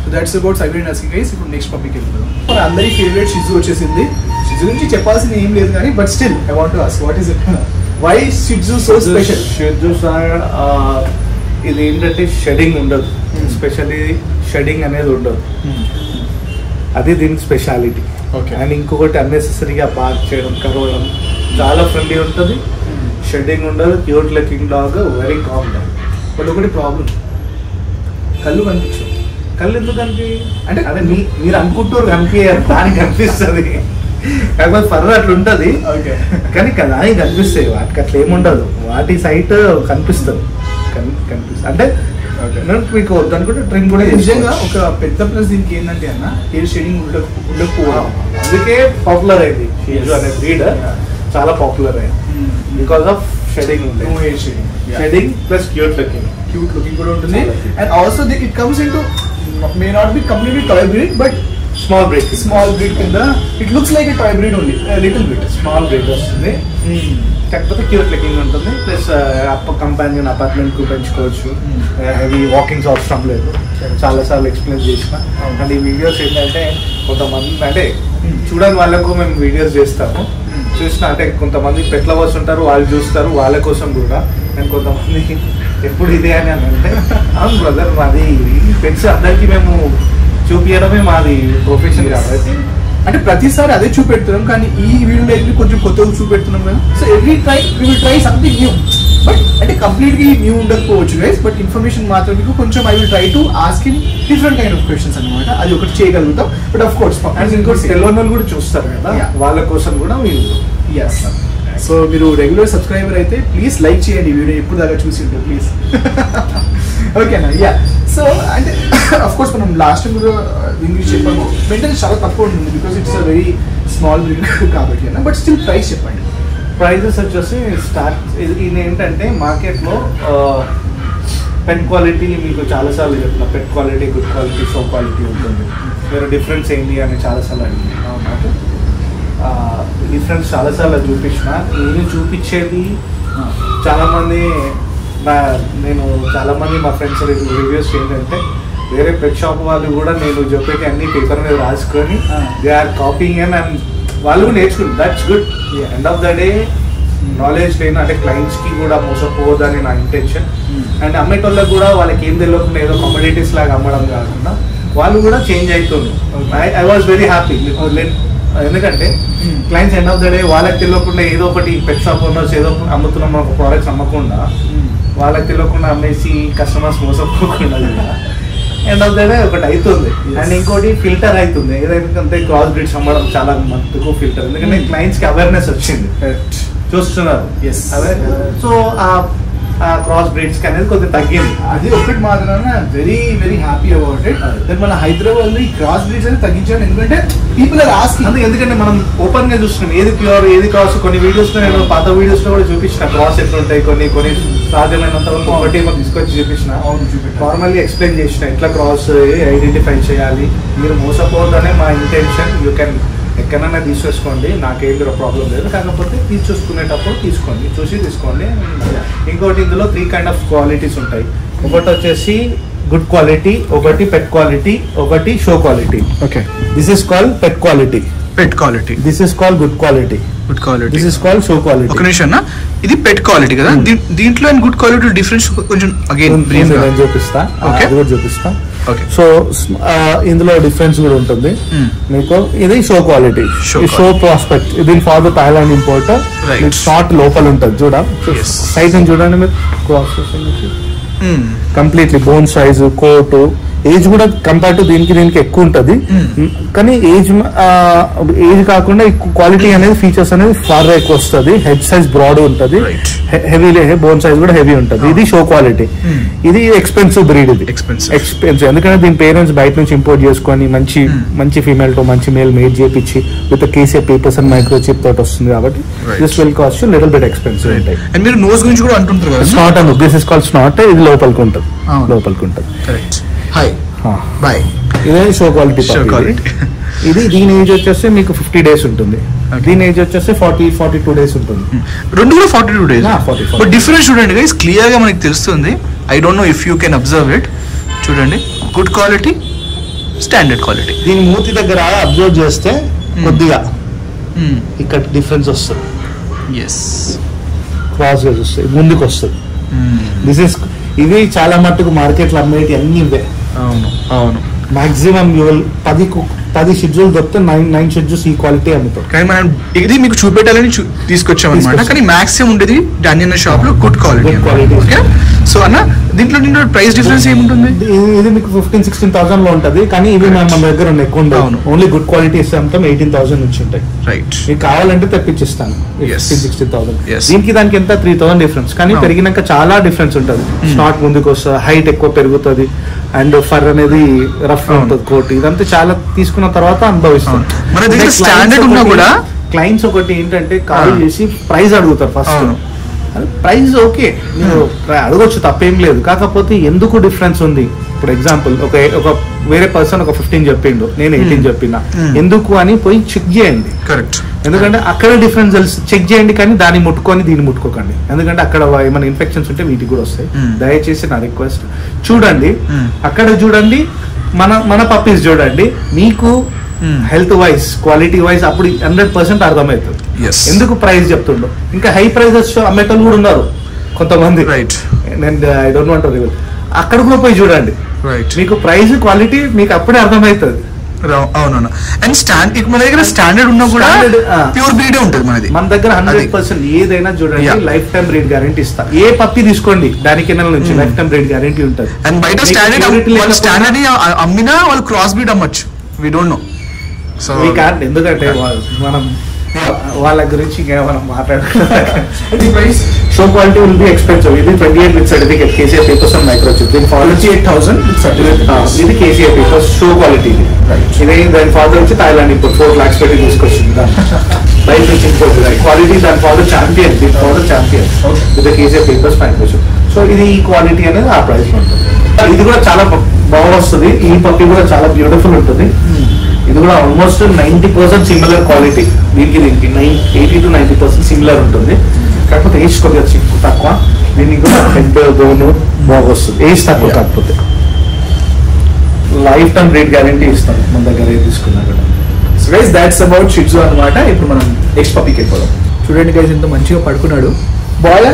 so that's about Siberian husky guys ఇప్పుడు నెక్స్ట్ టాపిక్ వెళ్తాం మన అందరి ఫేవరెట్ షిజు వచ్చేసింది. షిజు గురించి చెప్పాల్సింది ఏం లేదు కానీ but still I want to ask what is it why షిజు so special షెడ్యూస్ ఇది ఏంటంటే షెడింగ్ ఉండదు. Hmm. స్పెషల్లీ షెడింగ్ అనేది ఉండదు. అది దీని స్పెషాలిటీ Okay. అండ్ ఇంకొకటి అన్నెసెసరీగా పార్క్ చేయడం కరవడం చాలా ఫ్రెండ్లీ ఉంటుంది. షెడ్డింగ్ ఉండదు. Cute looking dog very calm dog but ఒకటి ప్రాబ్లం కళ్ళు కనిపించవు. కళ్ళు ఎందుకు కనిపి అంటే అదే మీ మీరు అనుకుంటారు కనిపించారు దానికి కనిపిస్తుంది. కాకపోతే ఫర్దర్ అట్లా ఉంటుంది ఓకే. కానీ కదా అని కనిపిస్తాయి వాటికి అట్లా ఏముండదు. వాటి సైట్ కనిపిస్తుంది. కన్- కనిపిస్తుంది. అంటే మీకు వద్దనుకుంటే ట్రిమ్ కూడా నిజంగా. ఒక పెద్ద ప్లస్ దీనికి ఏంటంటే అన్న హెయిర్ షేడింగ్ ఉండక ఉండకపోవడం అందుకే పాపులర్ అయింది. షీజు అనే బ్రీడ్ చాలా పాపులర్ అయింది. Because of shedding hair shading shedding plus cute looking cute looking కూడా ఉంటుంది. And also it comes in to may not be toy breed but small break small breed కింద it looks like a toy breed only little bit small break వస్తుంది. కాకపోతే క్యూట్ లుకింగ్ ఉంటుంది. ప్లస్ అప్ప కంపానియన్ అపార్ట్మెంట్కు పెంచుకోవచ్చు. హెవీ వాకింగ్స్ అవసరం లేదు. చాలా సార్లు ఎక్స్ప్లెయిన్ చేసిన. అండ్ ఈ వీడియోస్ ఏంటంటే కొంతమంది అంటే చూడని వాళ్ళకు మేము వీడియోస్ చేస్తాము. చూసిన అంటే కొంతమంది పెట్ల వర్స్ ఉంటారు వాళ్ళు చూస్తారు వాళ్ళ కోసం కూడా. అండ్ కొంతమంది ఎప్పుడు ఇదే అని అంటే అవును బ్రదర్ మాది పెట్స్ అందరికీ మేము చూపించడమే మాది ప్రొఫెషన్ కాబట్టి అంటే ప్రతిసారి అదే చూపెడుతున్నాం కానీ ఈ వీడియోలో వెళ్ళి కొంచెం కొత్తగా చూపెడుతున్నాం కదా. So every try we will try something new but అంటే కంప్లీట్గా న్యూ ఉండకపోవచ్చు గైస్ బట్ ఇన్ఫర్మేషన్ మాత్రం మీకు కొంచెం I will try to ask in different kind of questions అనమాట అది ఒకటి చేయగలుగుతాం. బట్ ఆఫ్ కోర్స్ అండ్ ఇంకోటి వాళ్ళు కూడా చూస్తారు కదా. వాళ్ళ కోసం కూడా మీరు ఎస్ సో మీరు రెగ్యులర్ సబ్స్క్రైబర్ అయితే ప్లీజ్ లైక్ చేయండి వీడియో ఎప్పుడు దాకా చూసి ఉంటే ప్లీజ్ ఓకేనా యా సో అంటే (coughs) అఫ్ కోర్స్ మనం లాస్ట్ కూడా దీని గురించి చెప్పాము. మెయింటెనెన్స్ చాలా తక్కువ ఉంటుంది because it's a very small breed కాబట్టి అన్న. బట్ స్టిల్ ప్రైస్ చెప్పండి. ప్రైజెస్ వచ్చేసి స్టార్ట్ ఇది ఏంటంటే మార్కెట్లో పెన్ క్వాలిటీ మీకు చాలాసార్లు చెప్తున్నా. Pen quality good quality show quality ఉంటుంది. మీరు డిఫరెన్స్ ఏంటి అని చాలాసార్లు అడిగినా. నాకు డిఫరెన్స్ చాలాసార్లు చూపించిన నేను చూపించేది చాలామంది నా నేను చాలామంది మా ఫ్రెండ్స్ రివ్యూస్ ఏంటంటే వేరే పెట్ షాప్ వాళ్ళు కూడా నేను చెప్పేటి అన్ని పేపర్ మీద రాసుకొని. They are copying and and వాళ్ళు నేర్చుకుంటారు that's good. End of the day knowledge లేని అంటే క్లయింట్స్కి కూడా మోసపోవద్దని నా ఇంటెన్షన్ Hmm. అండ్ అమ్మేటోళ్ళకి కూడా వాళ్ళకి ఏం తెలియకుండా ఏదో కమోడిటీస్ లాగా అమ్మడం కాకుండా వాళ్ళు కూడా చేంజ్ అవుతుంది. ఐ వాజ్ వెరీ హ్యాపీ ఎందుకంటే Hmm. Clients end of the day వాళ్ళకి తెలియకుండా ఏదో ఒకటి పెట్ షాప్ ఓనర్స్ ఏదో అమ్ముతున్నాం ఒక ప్రోడక్ట్స్ అమ్మకుండా వాళ్ళకి తెలియకుండా అమ్మేసి కస్టమర్స్ మోసపోకుండా ఎండ్ ఆఫ్ ద డే ఒకటి అవుతుంది. అండ్ ఇంకోటి ఫిల్టర్ అవుతుంది ఏదైతే క్రాస్ బ్రీడ్స్ అమ్మడం చాలా మట్టుకు ఫిల్టర్ ఎందుకంటే Hmm. క్లయింట్స్కి అవేర్నెస్ వచ్చింది. చూస్తున్నారు. సో ఆ క్రాస్ బ్రీడ్స్కి అనేది కొద్దిగా తగ్గింది. అది ఒకటి మాత్రాన very very happy about it మన హైదరాబాద్లో ఈ క్రాస్ బ్రీడ్స్ అనేది తగ్గించాను ఎందుకంటే పీపుల్ ఆర్ ఆస్కింగ్ అందుకే ఎందుకంటే మనం ఓపెన్గా చూస్తున్నాం. ఏది ప్యూర్ ఏది క్రాస్ కొన్ని వీడియోస్లో నేను పాత వీడియోస్లో కూడా చూపించిన. క్రాస్ ఎట్లా ఉంటాయి కొన్ని కొన్ని సాధ్యమైనంత వరకు ఒకటి ఏమో తీసుకొచ్చి చూపించిన. నార్మల్లీ ఎక్స్ప్లెయిన్ చేసిన. ఎట్లా క్రాస్ ఐడెంటిఫై చేయాలి? మీరు మోసపోవద్దనే మా ఇంటెన్షన్ యూ కెన్ ఎక్కడైనా తీసేసుకోండి నాకేం ప్రాబ్లం లేదు. కాకపోతే తీసేసుకునేటప్పుడు తీసుకోండి చూసి తీసుకోండి. ఇంకోటి ఇందులో త్రీ కైండ్ ఆఫ్ క్వాలిటీస్ ఉంటాయి. ఒకటి వచ్చేసి గుడ్ క్వాలిటీ ఒకటి పెట్ క్వాలిటీ ఒకటి show quality okay this is call pet quality pet quality this is call good quality good quality this is call show quality ఒక నిమిషం అన్న. ఇది పెట్ క్వాలిటీ కదా? దీ- దీంట్లో అండ్ గుడ్ క్వాలిటీ డిఫరెన్స్ కొంచెం అగైన్ నేను చూపిస్తా. అది కూడా చూపిస్తా. ఓకే సో ఇందులో డిఫరెన్స్ కూడా ఉంటుంది. Hmm. మీకు ఇది షో క్వాలిటీ షో ప్రాస్పెక్ట్ ఇది for the Thailand import Right. Short లోపల ఉంటుంది. చూడ. సైజ్ చూడండి మీరు. Completely bone size coat age కూడా కంపేర్ టు దీనికి దీనికి ఎక్కువ ఉంటుంది. Hmm. కానీ ఏజ్ ఏజ్ కాకుండా క్వాలిటీ అనేది ఫీచర్స్ అనేది ఫార్ ఎక్కువ వస్తుంది హెడ్ సైజ్ బ్రాడ్ ఉంటుంది. హెవీ బోన్ సైజ్ కూడా హెవీ ఉంటుంది. ఇది షో క్వాలిటీ Hmm. ఇది ఎక్స్పెన్సివ్ బ్రీడ్ ఇది. ఎక్స్పెన్సివ్ ఎందుకంటే దీని పేరెంట్స్ బయట నుంచి ఇంపోర్ట్ చేసుకొని మంచి Hmm. మంచి ఫీమేల్తో మంచి మేల్ మేడ్ చేపించి with KCA papers and micro chip తోటి వస్తుంది కాబట్టి. This will cost little bit expensive ఉంటాయి. అండ్ మీరు నోస్ గురించి కూడా అంటుంటారు స్నాట్ అని దిస్ ఇస్ కాల్ స్నాట్ ఇది లోపలికి ఉంటుంది. లోపలికి ఉంటుంది. హాయ్. బాయ్ ఇదే షో క్వాలిటీ Show quality. ఇది దీని ఏజ్ వచ్చేసి మీకు ఫిఫ్టీ డేస్ ఉంటుంది. దీని ఏజ్ వచ్చేసి ఫార్టీ ఫార్టీ టూ డేస్ ఉంటుంది రెండు కూడా forty two days Yeah, 40, 40. But difference చూడండి గైస్ క్లియర్గా మనకి తెలుస్తుంది. I don't know if you can observe it చూడండి. గుడ్ క్వాలిటీ స్టాండర్డ్ క్వాలిటీ దీని మూతి దగ్గర అబ్జర్వ్ చేస్తే కొద్దిగా ఇక్కడ డిఫరెన్స్ వస్తుంది. ఎస్ క్రాస్ వస్తుంది ముందుకు వస్తుంది దిస్ ఇస్ ఇవి చాలా మట్టుకు మార్కెట్లో అమ్మేటి అన్ని ఇవే. అవును. అవును. మాక్సిమం పది కు- పది షెడ్యూల్ దొరికితే నైన్ నైన్ షెడ్యూల్స్ ఈ క్వాలిటీ అమ్ముతాం. కానీ మనం ఇది మీకు చూపెట్టాలని తీసుకొచ్చాం అనమాట. కానీ మాక్సిమం ఉండేది డానియన్ షాప్లో good quality quality. Okay so అన్న దీంట్లో దీంట్లో ప్రైస్ డిఫరెన్స్ ఏముంటుంది? ఇది మీకు ఫిఫ్టీన్ సిక్స్టీన్ థౌసండ్లో ఉంటది. కానీ ఇవి మన మన దగ్గర ఉన్నాయి ఎక్కువ ఉండవు. ఓన్లీ గుడ్ క్వాలిటీ ఇస్తే అమ్ముతాం ఎయిటీన్ థౌసండ్ నుంచి ఉంటాయి. రైట్ మీకు కావాలంటే తెప్పించిస్తాను. Fifteen sixteen thousand. దీనికి దానికి ఎంత? త్రీ థౌసండ్ డిఫరెన్స్ కానీ. పెరిగినాక చాలా డిఫరెన్స్ ఉంటుంది. స్టార్ట్ ముందుకు వస్తుంది హైట్ ఎక్కువ పెరుగుతుంది. అండ్ ఫర్ అనేది రఫ్. ఉంటుంది కోట్. ఇదంతా చాలా తీసుకున్న తర్వాత అనుభవిస్తాం. మన దగ్గర standard ఉన్నా కూడా- క్లయింట్స్ ఒకటి ఏంటంటే కాల్. చేసి ప్రైస్ అడుగుతారు ఫస్ట్. ప్రైస్ ఓకే మీరు అడగొచ్చు తప్పేం లేదు. కాకపోతే ఎందుకు డిఫరెన్స్ ఉంది? ఇప్పుడు ఎగ్జాంపుల్ ఒక ఒక వేరే పర్సన్ ఒక ఫిఫ్టీన్ చెప్పిండు నేను ఎయిటీన్ చెప్పిన. ఎందుకు అని పోయి చెక్ చేయండి. కరెక్ట్ ఎందుకంటే అక్కడ డిఫరెన్స్ తెలుసు చెక్ చేయండి కానీ దాన్ని ముట్టుకొని దీన్ని ముట్టుకోకండి. ఎందుకంటే అక్కడ ఏమైనా ఇన్ఫెక్షన్స్ ఉంటే వీటికి కూడా వస్తాయి. దయచేసి నా రిక్వెస్ట్ చూడండి. అక్కడ చూడండి మన మన పప్పీస్ చూడండి మీకు. హెల్త్ వైజ్ క్వాలిటీ వైజ్ అప్పుడు హండ్రెడ్ పర్సెంట్ అర్థమవుతుంది. ఎందుకు ప్రైస్ చెప్తుండో? ఇంకా హై ప్రైజెస్ అమ్మేటోళ్ళు కూడా ఉన్నారు కొంతమంది. రైట్ నేను ఐ డోంట్ వాంట్ అక్కడ కూడా పోయి చూడండి. రైట్ మీకు ప్రైస్ క్వాలిటీ మీకు అప్పుడే అర్థమవుతుంది. అవునవును. అండ్ స్టాండ్ మన దగ్గర స్టాండర్డ్ ఉన్నా కూడా. ప్యూర్ బ్రీడే ఉంటుంది మనది. మన దగ్గర హండ్రెడ్. పర్సెంట్ ఏదైనా చూడండి. లైఫ్ టైం రేట్ గ్యారంటీ ఇస్తా. ఏ పప్పి తీసుకోండి దాని కింద నుంచి. లైఫ్ టైం రేట్ గ్యారంటీ ఉంటుంది. అండ్ బయట స్టాండర్డ్ స్టాండర్డ్ అమ్మినా వాళ్ళు cross breed అమ్మచ్చు. We don't know so We can't, ఎందుకంటే మనం వాళ్ళ గురించి ఇంకా మనం మాట్లాడుకుంటాం (laughs) show quality will be expensive ఇది twenty eight with certificate KCI papers and microchip దీని follow twenty eight thousand certificate ఇది కేసీఆర్ పేపర్స్ షో క్వాలిటీ ఇది. ఇది దాని ఫాదర్ వచ్చి థాయిలాండ్ ఇప్పుడు ఫోర్ లాక్స్ పెట్టి తీసుకొచ్చింది. బయట నుంచి ఇంపోర్ట్ క్వాలిటీ దాని ఫాదర్ ఛాంపియన్ దీని father champion. With KCI papers microchip so ఇది ఈ క్వాలిటీ అనేది ఆ ప్రైస్ ఉంటుంది. ఇది కూడా చాలా బాగా వస్తుంది. ఈ పప్పి కూడా చాలా బ్యూటిఫుల్ ఉంటుంది. ఇది కూడా almost ninety percent similar quality దీనికి దీనికి nine eighty to ninety percent similar ఉంటుంది. కాకపోతే ఏజ్ కొద్దిగా చిక్కు తక్కువ. దీనికి కూడా హెడ్ బోను బాగా వస్తుంది. ఏజ్ తక్కువ. కాకపోతే. లైఫ్ టైం రేట్ గ్యారంటీ ఇస్తాం మన దగ్గర ఏది తీసుకున్నా కూడా. So guys that's about shih tzu అన్నమాట. ఇప్పుడు మనం నెక్స్ట్ టాపిక్ వెళ్ళిపోదాం చూడండి గైస్ ఎంత మంచిగా పడుకున్నాడు. బాయ్?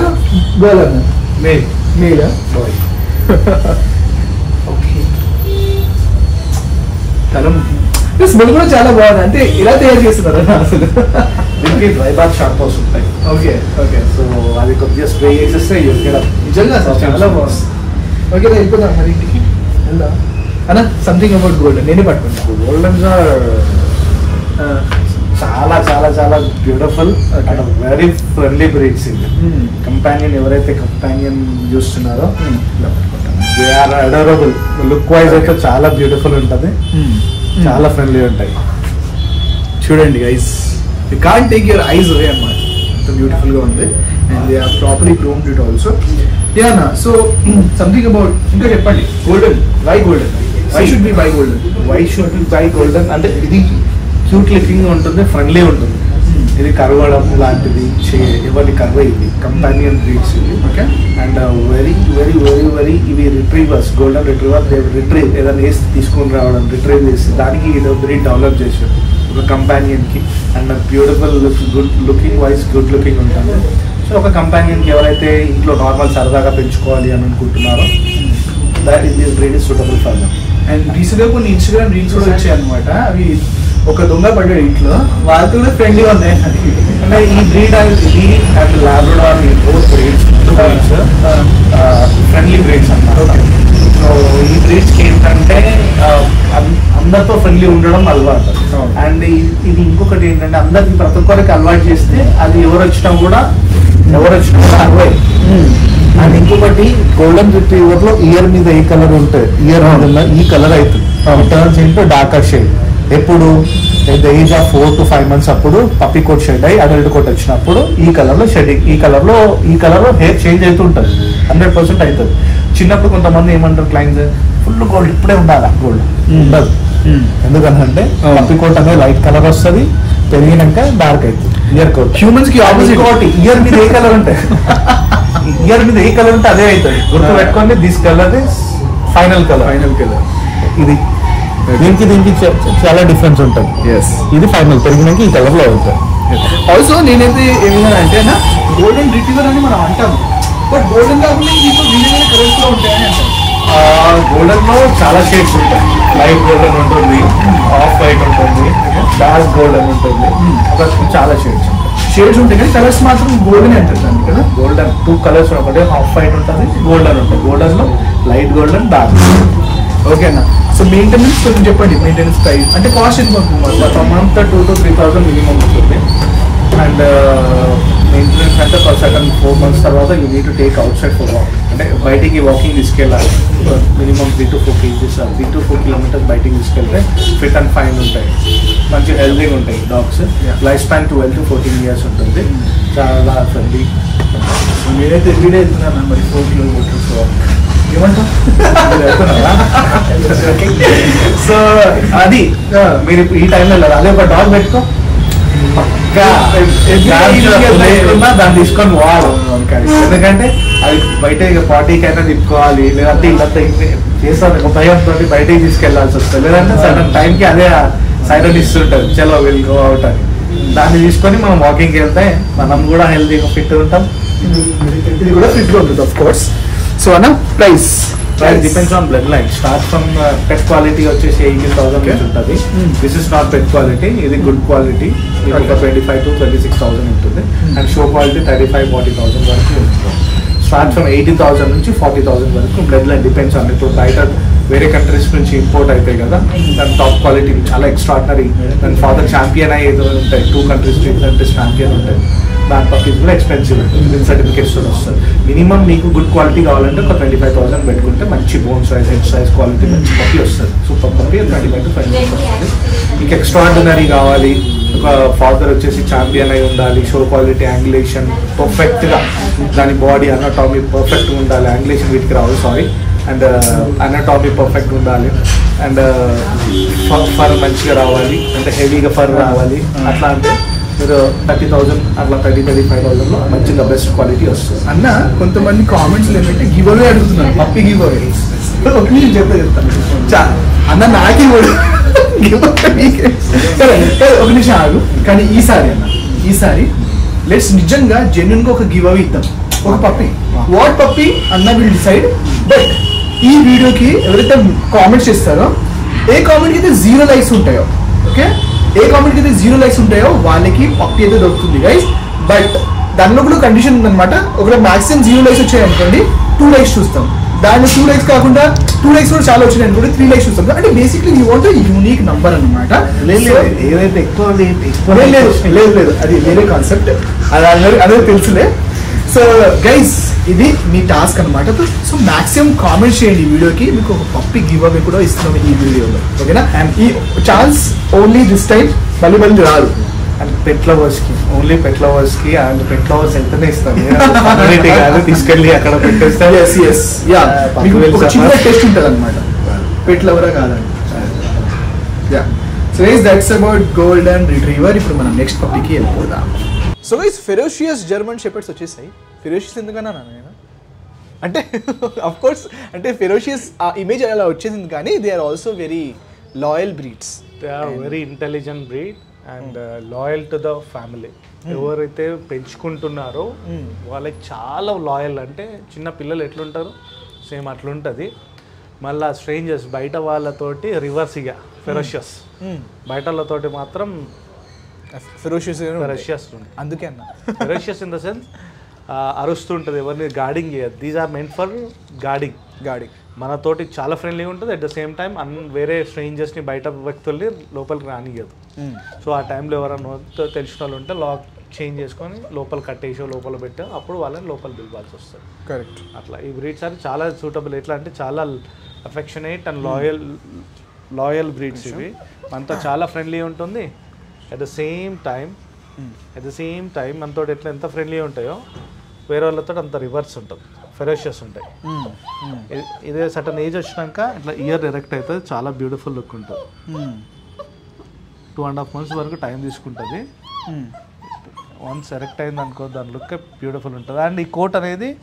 గర్ల్ అన్న. మే. మేలా? బాయ్. ఓకే. స్మెల్ కూడా చాలా బాగుంది. అంటే ఇలా తయారు చేస్తున్నారు అసలు. దీనికి డ్రై బాత్ హౌస్ ఉంటాయి. ఓకే ఓకే సో అది కొద్దిగా స్ప్రే చేసేస్తే నిజంగా అసలు చాలా బాగుంది. ఓకే వెళ్ళిపోదాం మరి ఇంటికి వెళ్దాం. అన్న సంథింగ్ అబౌట్ గోల్డ్ నేనే పట్టుకుంటా. గోల్డెన్స్ ఆర్ చాలా చాలా చాలా beautiful Okay. Very friendly breeds ఇది. Hmm. కంపానియన్ ఎవరైతే కంపానియన్ చూస్తున్నారో Hmm. They are adorable look wise అయితే చాలా బ్యూటిఫుల్ ఉంటుంది. చాలా ఫ్రెండ్లీ ఉంటాయి. చూడండి guys you can take your eyes away అన్నమాట. అంత బ్యూటిఫుల్గా ఉంది. And they are properly groomed it also yeah నా సో సంథింగ్ అబౌట్ ఇంకా చెప్పండి. Golden why golden why should be buy golden why should buy golden అంటే ఇది క్యూట్ లుకింగ్ ఉంటుంది ఫ్రెండ్లీ ఉంటుంది. ఇది కరవడం లాంటిది చే- ఎవరి కరవ ఇది కంపానియన్ బ్రీడ్స్ ఇవి okay and very very very very ఇవి రిట్రీవర్స్ గోల్డెన్ రిట్రీవర్ రిట్రీవ్ ఏదైనా వేసి తీసుకొని రావడం రిట్రీవ్ చేసి దానికి ఇది బ్రీడ్ డెవలప్ చేశారు. ఒక కంపానియన్కి and beautiful look good looking wise good looking ఉంటుంది సో ఒక కంపానియన్కి ఎవరైతే ఇంట్లో నార్మల్ సరదాగా పెంచుకోవాలి అని అనుకుంటున్నారో that is this breed is suitable for them and రీసెంట్గా కొన్ని ఇన్స్టాగ్రామ్ రీల్స్ కూడా వచ్చాయి అనమాట అవి ఒక దొంగ పడ్డాడు ఇంట్లో వాళ్ళతో కూడా ఫ్రెండ్లీగా ఉన్నాయి. అంటే ఈ బ్రీడ్ ఇది అండ్ లాబ్రడార్ ఈ బ్రీడ్స్ ఫ్రెండ్లీ బ్రీడ్స్ అన్నమాట. సో ఈ బ్రీడ్స్కి ఏంటంటే అందరితో ఫ్రెండ్లీ ఉండడం అలవాటు. అండ్ ఇది ఇంకొకటి ఏంటంటే అందరికి ప్రతి ఒక్కరికి అలవాటు చేస్తే అది ఎవరు వచ్చినా కూడా ఎవరు వచ్చినా కూడా అలవాటు అండ్ ఇంకొకటి గోల్డెన్ రిట్రీవర్లో ఇయర్ మీద ఏ కలర్ ఉంటుంది ఇయర్ మీద ఈ కలర్ అవుతుంది. టర్న్స్ ఇంటూ డార్కర్ షేడ్ ఎప్పుడు the age of four to five months అప్పుడు పప్పి కోట్ షెడ్ అయ్యి అడల్ట్ కోట్ వచ్చినప్పుడు ఈ కలర్లో షెడింగ్ ఈ కలర్లో ఈ కలర్లో హెయిర్ చేంజ్ అవుతూ ఉంటుంది హండ్రెడ్ పర్సెంట్ అవుతుంది. చిన్నప్పుడు కొంతమంది ఏమంటారు క్లైంట్స్ ఫుల్ గోల్డ్ ఇప్పుడే ఉండాలా? గోల్డ్ ఉండదు. ఎందుకంటే అవును. పప్పి కోట్ అనేది లైట్ కలర్ వస్తుంది పెరిగినాక డార్క్ అవుతుంది ఇయర్ కోట్ హ్యూమన్స్కి ఆపోజిట్ ఇంకోటి ఇయర్ మీద ఏ కలర్ ఉంటాయి ఇయర్ మీద ఏ కలర్ ఉంటే అదే అవుతుంది. గుర్తు పెట్టుకోండి this colour final colour final colour ఇది. దీనికి దీనికి చాలా డిఫరెన్స్ ఉంటుంది. ఎస్ ఇది ఫైనల్ పెరిగినాక ఈ కలర్లో అవుతుంది. ఆల్సో నేనైతే ఏమన్నా అంటే గోల్డెన్ రిట్రీవర్ అని మనం అంటాం. బట్ గోల్డెన్ కాకుండా కలర్స్లో ఉంటాయని అంటాం గోల్డెన్లో చాలా షేడ్స్ ఉంటాయి. లైట్ గోల్డెన్ ఉంటుంది ఆఫ్ వైట్ ఉంటుంది డార్క్ గోల్డెన్ ఉంటుంది. చాలా షేడ్స్ ఉంటాయి. షేడ్స్ ఉంటాయి కానీ కలర్స్ మాత్రం గోల్డెన్ అంటారు దాన్ని కదా? గోల్డెన్ టూ కలర్స్ ఒకటి హాఫ్ వైట్ ఉంటుంది గోల్డెన్ ఉంటుంది. గోల్డెన్లో లైట్ గోల్డెన్ డార్క్ ఓకేనా సో మెయింటెనెన్స్ కొంచెం చెప్పండి మెయింటెనెన్స్ ప్రైస్ అంటే కాస్ట్ ఎంత ఉంటుంది month two to three thousand minimum ఉంటుంది. అండ్ మెయింటెనెన్స్ అంటే ఒక సడన్ ఫోర్ మంత్స్ తర్వాత you need to take outside for walk అంటే బయటికి వాకింగ్ తీసుకెళ్ళాలి. Minimum three to four kgs three to four kilometres బయటికి తీసుకెళ్తే ఫిట్ అండ్ ఫైన్ ఉంటాయి. మంచి హెల్దీగా ఉంటాయి dogs Yeah. Life span twelve to fourteen years ఉంటుంది. చాలా ఫ్రెండ్లీ మీరైతే ఎవ్రీడే వెళ్తున్నాను మరి? ఫోర్ కిలోమీటర్స్ ఏమంటావు? సో అది మీరు ఇప్పుడు ఈ టైంలో వెళ్ళాలి. అదే ఒక డాగ్ పెట్టుకో. పక్కా లేకున్నా దాన్ని తీసుకొని పోవాలి ఎందుకంటే అది బయట ఇక పార్టీకి అయినా తిప్పుకోవాలి లేదంటే ఇల్లంతా చేస్తాను ఒక భయంతో బయటకి తీసుకెళ్ళాల్సి వస్తుంది. లేదంటే సడన్ టైంకి అదే సైరన్ ఇస్తుంటుంది చలో విల్ గో అవుట్ అని. దాన్ని తీసుకొని మనం వాకింగ్కి వెళ్తే మనం కూడా హెల్తీగా ఫిట్ ఉంటాం. ఇది కూడా ఫిట్గా ఉంటుంది ఆఫ్ కోర్స్ సో అన్న price depends on bloodline start from pet quality వచ్చేసి ఎయిటీన్ థౌసండ్ నుంచి ఉంటుంది. Hmm. This is not pet quality ఇది గుడ్ క్వాలిటీ ఒక. Twenty five to twenty six thousand ఉంటుంది. And show quality thirty five forty thousand వరకు ఉంటుంది. స్టార్ట్ ఫ్రమ్ ఎయిటీన్ థౌసండ్ నుంచి ఫార్టీ థౌసండ్ వరకు బ్లడ్ లైన్ డిపెండ్స్ ఆన్ ఇప్పుడు బయట వేరే కంట్రీస్ నుంచి ఇంపోర్ట్ అవుతాయి కదా దాని టాప్ క్వాలిటీ చాలా ఎక్స్ట్రాడినరీ దాని ఫాదర్ ఛాంపియన్ అయ్యేది ఉంటాయి. Two countries three countries champion ఉంటాయి. దాని పక్కకి కూడా ఎక్స్పెన్సివ్ విత్ సర్టిఫికేట్స్ కూడా వస్తుంది మినిమం మీకు గుడ్ క్వాలిటీ కావాలంటే ఒక ట్వంటీ ఫైవ్ థౌసండ్ పెట్టుకుంటే మంచి bone size head size quality మంచి పప్పి వస్తుంది. Super puppy twenty five to five వస్తుంది మీకు ఎక్స్ట్రాడినరీ కావాలి. ఒక ఫాదర్ వచ్చేసి ఛాంపియన్ అయి ఉండాలి. షో క్వాలిటీ యాంగ్లేషన్ పర్ఫెక్ట్గా దాని బాడీ అనటామీ పర్ఫెక్ట్గా ఉండాలి. యాంగ్లేషన్ వీటికి రావు సారీ అండ్ అనటామీ పర్ఫెక్ట్ ఉండాలి. అండ్ ఫర్ మంచిగా రావాలి. అంటే హెవీగా ఫర్ రావాలి. అట్లా అంటే మీరు థర్టీ థౌసండ్ అట్లా థర్టీ థర్టీ ఫైవ్ థౌసండ్లో మంచిగా బెస్ట్ క్వాలిటీ వస్తుంది. అన్న కొంతమంది కామెంట్స్ ఏంటంటే గివ్ అవే అడుగుతున్నారు. పప్పి గివ్ అవే నిమిషం చెప్తా చెప్తాను. చా అన్న నాకే (laughs) ఒక నిమిషం ఆగు. కానీ ఈసారి అన్న ఈసారి లెట్స్ నిజంగా జెన్యున్గా ఒక గివ్ అవే ఇద్దాం. ఒక పప్పి. What puppy? అన్న విల్ డిసైడ్ బట్ ఈ వీడియోకి ఎవరైతే కామెంట్స్ చేస్తారో ఏ కామెంట్కి అయితే జీరో లైక్స్ ఉంటాయో ఓకే ఏ కామెంట్కి అయితే జీరో లైక్స్ ఉంటాయో వాళ్ళకి పప్పి అయితే దొరుకుతుంది గైస్ బట్ దానిలో కూడా కండిషన్ ఉందన్నమాట. ఒకవేళ మాక్సిమం జీరో లైక్స్ వచ్చాయి అనుకోండి టూ లైక్స్ చూస్తాం. దానిలో టూ లైక్స్ కాకుండా టూ లైక్స్ కూడా చాలా వచ్చినాయి అనుకోండి త్రీ లైక్స్ చూస్తాం. అంటే basically you want unique number అనమాట ఏదైతే ఎక్కువ లేదు లేదు. అది వేరే కాన్సెప్ట్ అది అందరి అదే తెలుసులే. సో గైస్ ఇది మీ టాస్క్ అనమాట సో మాక్సిమం కామెంట్ చేయండి ఈ వీడియోకి. మీకు ఒక పప్పి గివ్ అవే కూడా ఇస్తున్నాం ఈ వీడియోలో. ఓకేనా అండ్ ఈ ఛాన్స్ ఓన్లీ దిస్ టైం మళ్ళీ మళ్ళీ రాదు. అండ్ పెట్ లవర్స్కి ఓన్లీ పెట్ లవర్స్కి అండ్ పెట్ లవర్స్ ఎంతనే ఇస్తాను కాదు తీసుకెళ్ళి అక్కడ పెట్టేస్తే. ఎస్ ఎస్ యా మీకు చిన్న. టెస్ట్ ఉంటుంది అనమాట పెట్ల ఎవరా కాదండి. Yeah so that's about golden retriever ఇప్పుడు మనం నెక్స్ట్ పప్పికి వెళ్ళిపోదాం. So is ferocious German shepherds వచ్చేసాయి. ఫెరోషియస్ ఎందుకన్నా నేను? అంటే (laughs) అఫ్ కోర్స్ అంటే ఫెరోషియస్ ఆ ఇమేజ్ అలా వచ్చేసింది కానీ they are also very loyal breeds they are very intelligent breed and loyal to the family ఎవరైతే పెంచుకుంటున్నారో వాళ్ళకి చాలా లాయల్ అంటే చిన్న పిల్లలు ఎట్లుంటారు? సేమ్ అట్లుంటుంది. మళ్ళా స్ట్రేంజర్స్ బయట వాళ్ళతోటి రివర్స్ ఇక ఫెరోషియస్ బయట వాళ్ళతోటి మాత్రం ఫెరోషియస్ అందుకే అన్న. ఫెరోషియస్ ఇన్ ద సెన్స్ అరుస్తుంటుంది ఎవరిని గార్డింగ్ చేయదు. These are meant for guarding గాడి మనతోటి చాలా ఫ్రెండ్లీగా ఉంటుంది అట్ ద సేమ్ టైం అన్ వేరే స్ట్రేంజర్స్ని బయట వ్యక్తుల్ని లోపలికి రానియదు సో ఆ టైంలో ఎవరైనా తో- తెలిసిన వాళ్ళు ఉంటే లాక్ చేంజ్ చేసుకొని లోపల కట్టేసో లోపల పెట్టా అప్పుడు వాళ్ళని లోపల పిలవాల్సి వస్తుంది. కరెక్ట్ అట్లా. ఈ బ్రీడ్స్ అని చాలా సూటబుల్ ఎట్లా అంటే చాలా affectionate and loyal loyal breeds ఇవి. మనతో చాలా ఫ్రెండ్లీ ఉంటుంది. At the same time at the same time మనతో ఎట్లా ఎంత ఫ్రెండ్లీ ఉంటాయో వేరే వాళ్ళతో అంత రివర్స్ ఉంటుంది ఫెరోషియస్ ఉంటాయి. ఇ- ఇదే సటన్ ఏజ్ వచ్చినాక ఇట్లా ఇయర్ ఎరెక్ట్ అవుతుంది చాలా బ్యూటిఫుల్ లుక్ ఉంటుంది. టూ అండ్ హాఫ్ మంత్స్ వరకు టైం తీసుకుంటుంది. వన్స్ ఎరెక్ట్ అయింది అనుకో దాని లుక్ బ్యూటిఫుల్ ఉంటుంది. అండ్ ఈ కోట్ అనేది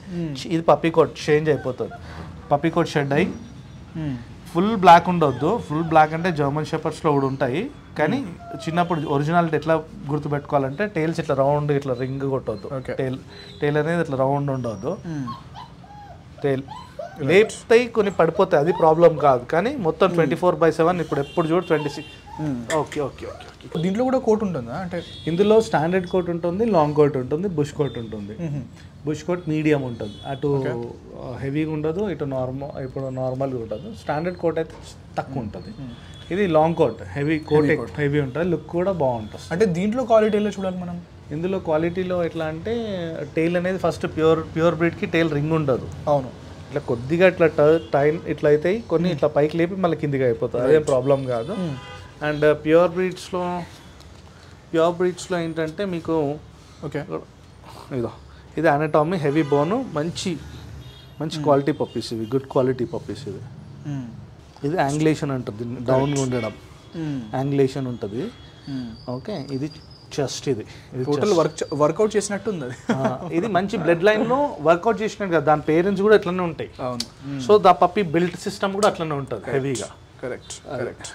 ఇది పప్పీ కోట్ చేంజ్ అయిపోతుంది. పప్పీ కోట్ షెడ్ అయ్యి ఫుల్ బ్లాక్ ఉండొద్దు. ఫుల్ బ్లాక్ అంటే జర్మన్ షెపర్స్లో కూడా ఉంటాయి. కానీ చిన్నప్పుడు ఒరిజినాలిటీ ఎట్లా గుర్తుపెట్టుకోవాలంటే టైల్స్ ఇట్లా రౌండ్ ఇట్లా రింగ్ కొట్టొద్దు. Okay. టైల్ టైల్ అనేది ఇట్లా రౌండ్ ఉండొద్దు. టైల్ లేపుతాయి కొన్ని పడిపోతాయి అది ప్రాబ్లం కాదు. కానీ మొత్తం ట్వంటీ ఫోర్ బై సెవెన్ ఇప్పుడు ఎప్పుడు చూడు twenty six okay okay okay okay దీంట్లో కూడా కోట్ ఉంటుందా? అంటే ఇందులో స్టాండర్డ్ కోట్ ఉంటుంది లాంగ్ కోట్ ఉంటుంది బుష్ కోట్ ఉంటుంది. బుష్ కోట్ మీడియం ఉంటుంది. అటు హెవీగా ఉండదు ఇటు నార్మల్ ఇప్పుడు నార్మల్గా ఉండదు. స్టాండర్డ్ కోట్ అయితే తక్కువ ఉంటుంది. ఇది long coat heavy coat heavy ఉంటుంది లుక్ కూడా బాగుంటుంది. అంటే దీంట్లో క్వాలిటీలో చూడాలి మనం? ఇందులో క్వాలిటీలో ఎట్లా అంటే టైల్ అనేది ఫస్ట్ ప్యూర్ ప్యూర్ బ్రీడ్కి టైల్ రింగ్ ఉండదు. అవును. ఇట్లా కొద్దిగా ఇట్లా టైం ఇట్లా అవుతాయి కొన్ని ఇట్లా పైకి లేపి మళ్ళీ కిందికి అయిపోతుంది. అదేం ప్రాబ్లం కాదు. అండ్ ప్యూర్ బ్రీడ్స్లో ప్యూర్ బ్రీడ్స్లో ఏంటంటే మీకు ఓకే. ఇదో ఇది అనటామీ హెవీ బోన్ మంచి మంచి క్వాలిటీ పప్పీస్ ఇవి గుడ్ క్వాలిటీ పప్పీస్ ఇవి. ఇది యాంగ్లేషన్ అంటుంది డౌన్గా ఉండడం. యాంగ్లేషన్ ఉంటుంది. ఓకే ఇది చెస్ట్ ఇది. టోటల్ వర్క్ వర్కౌట్ చేసినట్టు ఉంది ఇది మంచి బ్లడ్ లైన్లో వర్కౌట్ చేసినట్టు కదా దాని పేరెంట్స్ కూడా ఇట్లనే ఉంటాయి. అవును. So the puppy built system కూడా అట్లనే ఉంటుంది హెవీగా correct correct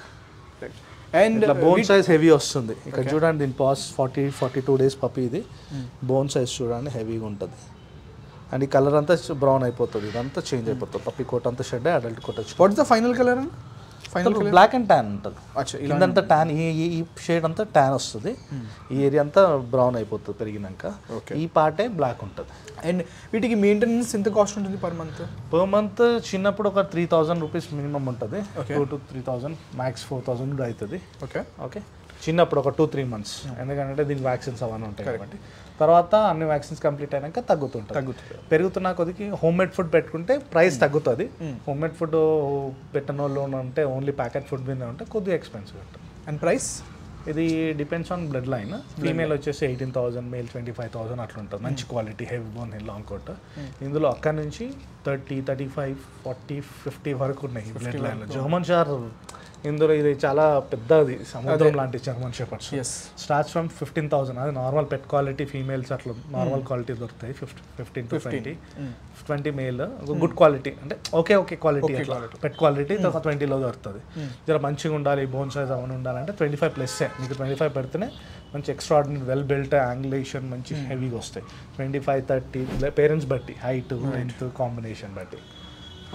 and bone size heavy వస్తుంది. ఇక్కడ చూడండి దీని pass forty forty two days puppy ఇది బోన్ సైజ్ చూడండి హెవీగా ఉంటుంది. అండ్ ఈ కలర్ అంతా బ్రౌన్ అయిపోతుంది. ఇదంతా చేంజ్ అయిపోతుంది. పప్పి కోట్ అంతా షెడ్ అడల్ట్ కోట్ వచ్చి what's the final colour final black and tan ఉంటుంది. ఇదంతా ట్యాన్ ఈ షేడ్ అంతా ట్యాన్ వస్తుంది. ఈ ఏరియా అంతా బ్రౌన్ అయిపోతుంది పెరిగినాక. ఈ పార్టే బ్లాక్ ఉంటుంది. అండ్ వీటికి మెయింటెనెన్స్ ఎంత కాస్ట్ ఉంటుంది పర్ మంత్ పర్ మంత్ చిన్నప్పుడు ఒక త్రీ థౌజండ్ రూపీస్ మినిమం ఉంటుంది. Two to three thousand max four thousand కూడా అవుతుంది ఓకే ఓకే చిన్నప్పుడు ఒక టూ త్రీ మంత్స్ ఎందుకంటే దీనికి వ్యాక్సిన్స్ అవన్నీ ఉంటాయి కాబట్టి. తర్వాత అన్ని వ్యాక్సిన్స్ కంప్లీట్ అయినాక తగ్గుతుంటుంది. తగ్గుతుంది. పెరుగుతున్న కొద్దికి హోమ్ మేడ్ ఫుడ్ పెట్టుకుంటే ప్రైస్ తగ్గుతుంది. హోమ్ మేడ్ ఫుడ్ పెట్టిన వాళ్ళు ఉంటే ఓన్లీ ప్యాకెట్ ఫుడ్ మీద ఉంటే కొద్దిగా ఎక్స్పెన్సివ్ ఉంటుంది. అండ్ ప్రైస్ ఇది depends on blood line female వచ్చేసి eighteen thousand male twenty five thousand అట్లా ఉంటుంది మంచి quality heavy bone long coat ఇందులో అక్కడ నుంచి thirty thirty five forty fifty వరకు ఉన్నాయి బ్లడ్ లైన్లో జర్మన్ షార్ ఇందులో ఇది చాలా పెద్దది సముద్రం లాంటి German shepherds is starts from fifteen thousand అది నార్మల్ పెట్ క్వాలిటీ ఫీమేల్స్ అట్లా నార్మల్ క్వాలిటీ దొరుకుతాయి. Fifty fifteen to twenty twenty male good quality అంటే ఓకే ఓకే క్వాలిటీ అట్లా. పెట్ క్వాలిటీ ట్వంటీలో దొరుకుతుంది. జర మంచిగా ఉండాలి బోన్ సైజ్ అవన్నీ ఉండాలంటే ట్వంటీ ఫైవ్ ప్లస్ మీకు ట్వంటీ ఫైవ్ పెడితేనే మంచి ఎక్స్ట్రాడినరీ వెల్ బిల్ట్ యాంగ్లేషన్ మంచి హెవీగా వస్తాయి. ట్వంటీ ఫైవ్ థర్టీ పేరెంట్స్ బట్టి హైట్ లెంత్ కాంబినేషన్ బట్టి.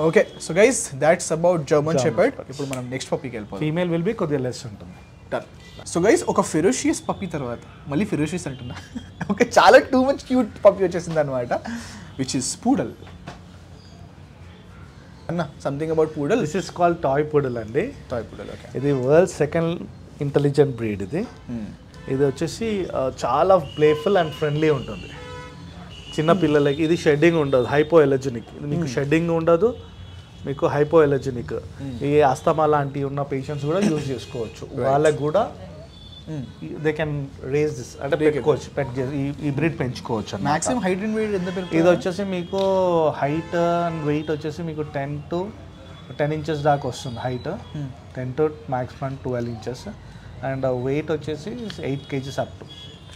Okay so guys that's about German shepherd ఇప్పుడు మనం నెక్స్ట్ పప్పీకి వెళ్ళిపోతాం ఫీమేల్ విల్ బి కొద్దిగా లెస్ ఉంటుంది. డన్ సో గైస్ ఒక ఫెరోషియస్ పప్పీ తర్వాత మళ్ళీ ఫెరోషియస్ అంటున్నా. ఓకే చాలా టూ మచ్ క్యూట్ పప్పీ వచ్చేసింది అనమాట విచ్ ఇస్ పూడల్ అన్న something about poodle this is call toy poodle అండి. టాయ్ పూడల్ ఓకే ఇది వరల్డ్ సెకండ్ ఇంటెలిజెంట్ బ్రీడ్ ఇది. ఇది వచ్చేసి చాలా ప్లేఫుల్ అండ్ ఫ్రెండ్లీ ఉంటుంది. చిన్న పిల్లలకి ఇది షెడ్డింగ్ ఉండదు హైపో ఎలర్జెనిక్ మీకు షెడ్డింగ్ ఉండదు మీకు హైపో ఎలర్జెనిక్ ఈ అస్తమా లాంటి ఉన్న పేషెంట్స్ కూడా యూజ్ చేసుకోవచ్చు. వాళ్ళకి కూడా దే కెన్ రేజ్ దిస్ అంటే పెట్టుకోవచ్చు. పెట్ ఈ బ్రీడ్ పెంచుకోవచ్చు. మాక్సిమం హైట్ అండ్ వెయిట్ ఎంత ఇది వచ్చేసి మీకు హైట్ అండ్ వెయిట్ వచ్చేసి మీకు టెన్ టు టెన్ ఇంచెస్ దాకా వస్తుంది height ten to maximum twelve inches and weight వచ్చేసి ఎయిట్ కేజీస్ అప్ టు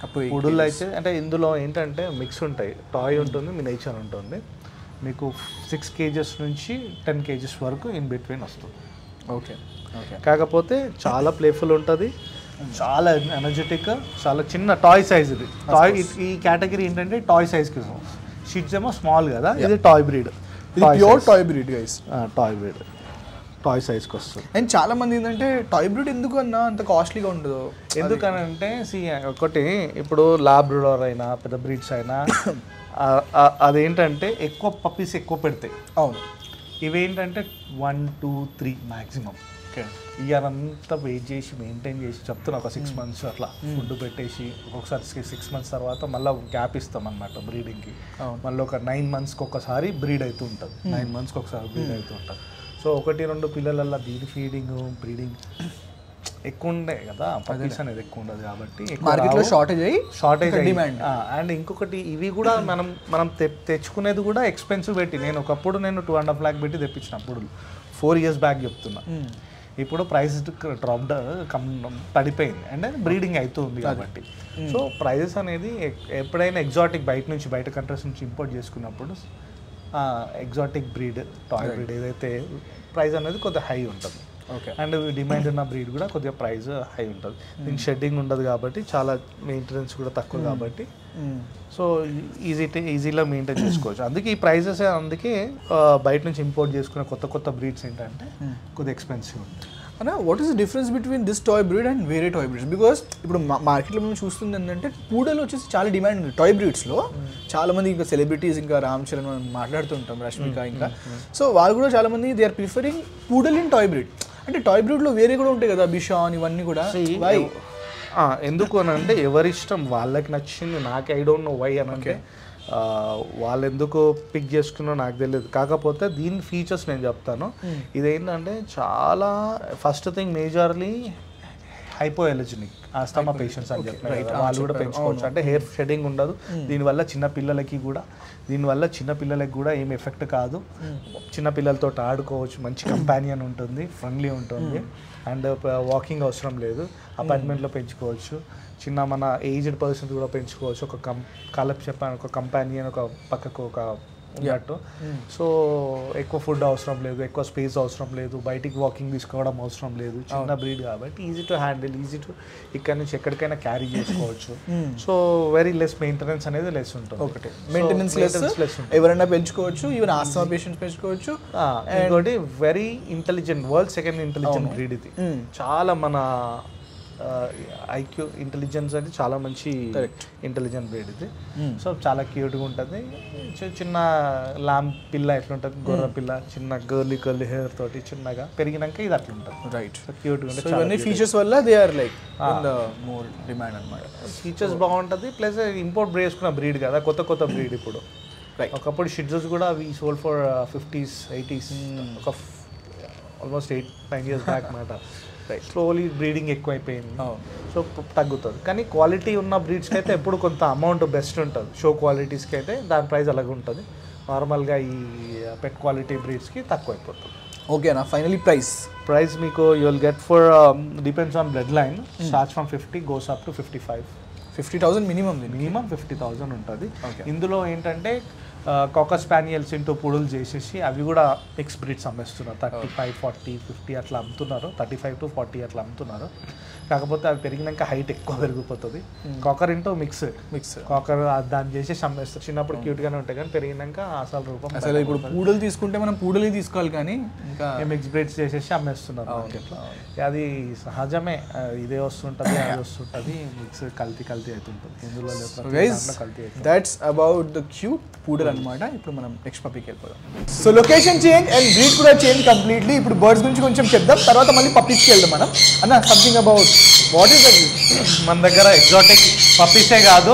అప్పుడు పుడులు అయితే అంటే ఇందులో ఏంటంటే మిక్స్ ఉంటాయి. టాయ్ ఉంటుంది మినేచర్ ఉంటుంది. మీకు సిక్స్ కేజెస్ నుంచి టెన్ కేజెస్ వరకు ఇన్ బిట్వీన్ వస్తుంది. ఓకే ఓకే కాకపోతే చాలా ప్లేఫుల్ ఉంటుంది చాలా ఎనర్జెటిక్ చాలా చిన్న టాయ్ సైజ్ ఇది. టాయ్ ఈ కేటగిరీ ఏంటంటే టాయ్ సైజ్కి షీట్స్ ఏమో స్మాల్ కదా ఇది toy breed pure toy breed guys toy breed toy సైజ్కి వస్తుంది. అండ్ చాలా మంది ఏంటంటే టాయ్ బ్రీడ్ ఎందుకు అన్న అంత కాస్ట్లీగా ఉండదు. ఎందుకనంటే సి ఒకటి ఇప్పుడు లాబ్రడోర్ అయినా పెద్ద బ్రీడ్స్ అయినా అదేంటంటే ఎక్కువ పప్పీస్ ఎక్కువ పెడతాయి. అవును. ఇవేంటంటే వన్ టూ త్రీ మ్యాక్సిమం అంతా వెయిట్ చేసి మెయింటైన్ చేసి చెప్తున్నా ఒక సిక్స్ మంత్స్ అట్లా. ఫుడ్ పెట్టేసి ఒక్కొక్కసారి సిక్స్ మంత్స్ తర్వాత మళ్ళీ గ్యాప్ ఇస్తాం అనమాట బ్రీడింగ్కి. మళ్ళీ ఒక నైన్ మంత్స్కి ఒకసారి బ్రీడ్ అవుతూ ఉంటుంది. నైన్ మంత్స్కి ఒకసారి బ్రీడ్ అవుతూ ఉంటుంది. సో ఒకటి రెండు పిల్లలల్లో దీని ఫీడింగ్ బ్రీడింగ్ ఎక్కువ ఉండే కదా పప్పీస్ అనేది ఎక్కువ ఉండదు కాబట్టి మార్కెట్లో షార్టేజ్ అయ్యి షార్టేజ్ డిమాండ్ అండ్ ఇంకొకటి ఇవి కూడా మనం మనం తె- తెచ్చుకునేది కూడా ఎక్స్పెన్సివ్ పెట్టి నేను ఒకప్పుడు నేను టూ అండ్ హాఫ్ ల్యాక్ పెట్టి తెప్పించిన అప్పుడు ఫోర్ ఇయర్స్ బ్యాక్ చెప్తున్నా. ఇప్పుడు ప్రైస్ డ్రాప్ కమ్ పడిపోయింది. అంటే బ్రీడింగ్ అవుతుంది కాబట్టి. సో ప్రైజెస్ అనేది ఎప్పుడైనా ఎగ్జాటిక్ బయట నుంచి బయట కంట్రీస్ నుంచి ఇంపోర్ట్ చేసుకున్నప్పుడు ఎగ్జాటిక్ బ్రీడ్ టాయ్ బ్రీడ్ ఏదైతే ప్రైస్ అనేది కొద్దిగా హై ఉంటుంది. అండ్ డిమాండ్ ఉన్న బ్రీడ్ కూడా కొద్దిగా ప్రైస్ హై ఉంటుంది. దీనికి షెడ్డింగ్ ఉండదు కాబట్టి చాలా మెయింటెనెన్స్ కూడా తక్కువ కాబట్టి. సో ఈజీ ఈజీలో మెయింటైన్ చేసుకోవచ్చు. అందుకే ఈ ప్రైజెస్ అందుకే బయట నుంచి ఇంపోర్ట్ చేసుకునే కొత్త కొత్త బ్రీడ్స్ ఏంటంటే కొద్దిగా ఎక్స్పెన్సివ్ ఉంటుంది అన్న what is the difference between this toy breed and వేరే టాయ్ బ్రీడ్స్ బికాస్ ఇప్పుడు మార్కెట్లో మనం చూస్తుంది ఏంటంటే పూడలు వచ్చేసి చాలా డిమాండ్ ఉంది టాయ్ బ్రీడ్స్లో చాలా మంది ఇంకా సెలబ్రిటీస్ ఇంకా రామ్ చరణ్ మనం మాట్లాడుతుంటాం రష్మిక ఇంకా. సో వాళ్ళు కూడా చాలా మంది they are preferring poodle in toy breed అంటే టాయ్ బ్రీడ్లో వేరే కూడా ఉంటాయి కదా బిషాన్ ఇవన్నీ కూడా. ఎందుకు అని అంటే ఎవరి ఇష్టం వాళ్ళకి నచ్చింది. నాకు ఐ డోంట్ నో వై అని అంటే వాళ్ళు ఎందుకు పిక్ చేసుకున్నో నాకు తెలియదు. కాకపోతే దీని ఫీచర్స్ నేను చెప్తాను. ఇదేంటంటే చాలా first thing majorly hypoallergenic asthma patients అని చెప్పిన వాళ్ళు కూడా పెంచుకోవచ్చు. అంటే హెయిర్ షెడింగ్ ఉండదు. దీనివల్ల చిన్న పిల్లలకి కూడా దీనివల్ల చిన్న పిల్లలకి కూడా ఏం ఎఫెక్ట్ కాదు. చిన్న పిల్లలతో ఆడుకోవచ్చు మంచి కంపానియన్ ఉంటుంది ఫ్రెండ్లీ ఉంటుంది. అండ్ వాకింగ్ అవసరం లేదు. అపార్ట్మెంట్లో పెంచుకోవచ్చు. చిన్న మన ఏజ్డ్ పర్సన్స్ కూడా పెంచుకోవచ్చు. ఒక కం కాలప్ చెప్పాను ఒక కంపానియన్ ఒక పక్కకు ఒక ఉన్నట్టు సో ఎక్కువ ఫుడ్ అవసరం లేదు ఎక్కువ స్పేస్ అవసరం లేదు బయటికి వాకింగ్ తీసుకోవడం అవసరం లేదు చిన్న బ్రీడ్ కాబట్టి easy to handle easy to ఇక్కడ నుంచి ఎక్కడికైనా క్యారీ చేసుకోవచ్చు. సో వెరీ లెస్ మెయింటెనెన్స్ అనేది లెస్ ఉంటుంది. ఒకటి. Maintenance less. ఎవరైనా పెంచుకోవచ్చు ఈవెన్ ఆస్తమా పేషెంట్స్ పెంచుకోవచ్చు. ఇంకోటి very intelligent world second intelligent breed ఇది. చాలా మన ఐక్యూ ఇంటెలిజెన్స్ అంటే చాలా మంచి ఇంటెలిజెంట్ బ్రీడ్ ఇది. సో చాలా క్యూట్గా ఉంటుంది. చిన్న లామ్ పిల్ల ఎట్లుంటుంది గొర్రె పిల్ల చిన్న గర్లీ గర్లీ హెయిర్ తోటి చిన్నగా పెరిగినాక ఇది అట్లా ఉంటుంది. రైట్ క్యూట్గా సో ఇవన్నీ ఫీచర్స్ వల్ల they are like the more demand అనమాట ఫీచర్స్ బాగుంటుంది ప్లస్ ఇంపోర్ట్ చేసుకున్న బ్రీడ్ కదా కొత్త కొత్త బ్రీడ్ ఇప్పుడు. ఒకప్పుడు షిడ్జెస్ కూడా అవి సోల్ ఫర్ ఫిఫ్టీస్ ఎయిటీస్ ఒక almost eight nine years back మాట. (laughs) స్లోలీ బ్రీడింగ్ ఎక్కువైపోయింది. సో తగ్గుతుంది. కానీ క్వాలిటీ ఉన్న బ్రీడ్స్కి అయితే ఎప్పుడు కొంత అమౌంట్ బెస్ట్ ఉంటుంది. షో క్వాలిటీస్కి అయితే దాని ప్రైస్ అలాగే ఉంటుంది. నార్మల్గా ఈ పెట్ క్వాలిటీ బ్రీడ్స్కి తక్కువ అయిపోతుంది ఓకేనా ఫైనలీ ప్రైస్ ప్రైస్ మీకు you will get for depends on blood line starts from fifty goes up to fifty five fifty thousand minimum దీనికి. మినిమం ఫిఫ్టీ థౌజండ్ ఉంటుంది. ఇందులో ఏంటంటే కాకస్ స్పానియల్స్ ఇంటూ పుడులు చేసేసి అవి కూడా మిక్స్ బ్రీడ్స్ అమ్మేస్తున్నారు. థర్టీ ఫైవ్ ఫార్టీ ఫిఫ్టీ అట్లా అమ్ముతున్నారు. థర్టీ ఫైవ్ టు ఫార్టీ అట్లా అమ్ముతున్నారు. కాకపోతే అవి పెరిగినాక హైట్ ఎక్కువ పెరిగిపోతుంది. Cocker into mix mix cocker దాన్ని చేసేసి అమ్మేస్తారు చిన్నప్పుడు క్యూట్గానే ఉంటాయి కానీ పెరిగినాక అసలు రూపం అసలు ఇప్పుడు పూడలు తీసుకుంటే మనం పూడలే తీసుకోవాలి కానీ ఇంకా మిక్స్ బ్రీడ్స్ చేసేసి అమ్మేస్తున్నారు అది సహజమే. ఇదే వస్తుంటుంది అది వస్తుంటుంది మిక్స్ కల్తీ కల్తీ అవుతుంటుంది ఇందులో కల్తీ that's about the cute poodle అనమాట ఇప్పుడు మనం నెక్స్ట్ పప్పికి వెళ్ళిపోదాం. So location change and breed కూడా చేంజ్ కంప్లీట్లీ ఇప్పుడు బర్డ్స్ గురించి కొంచెం చెప్దాం తర్వాత మళ్ళీ పప్పీస్కి వెళ్దాం మనం. అన్న సంథింగ్ అబౌట్ వాట్ ఈస్ మన దగ్గర ఎగ్జాటిక్ పప్పీసే కాదు.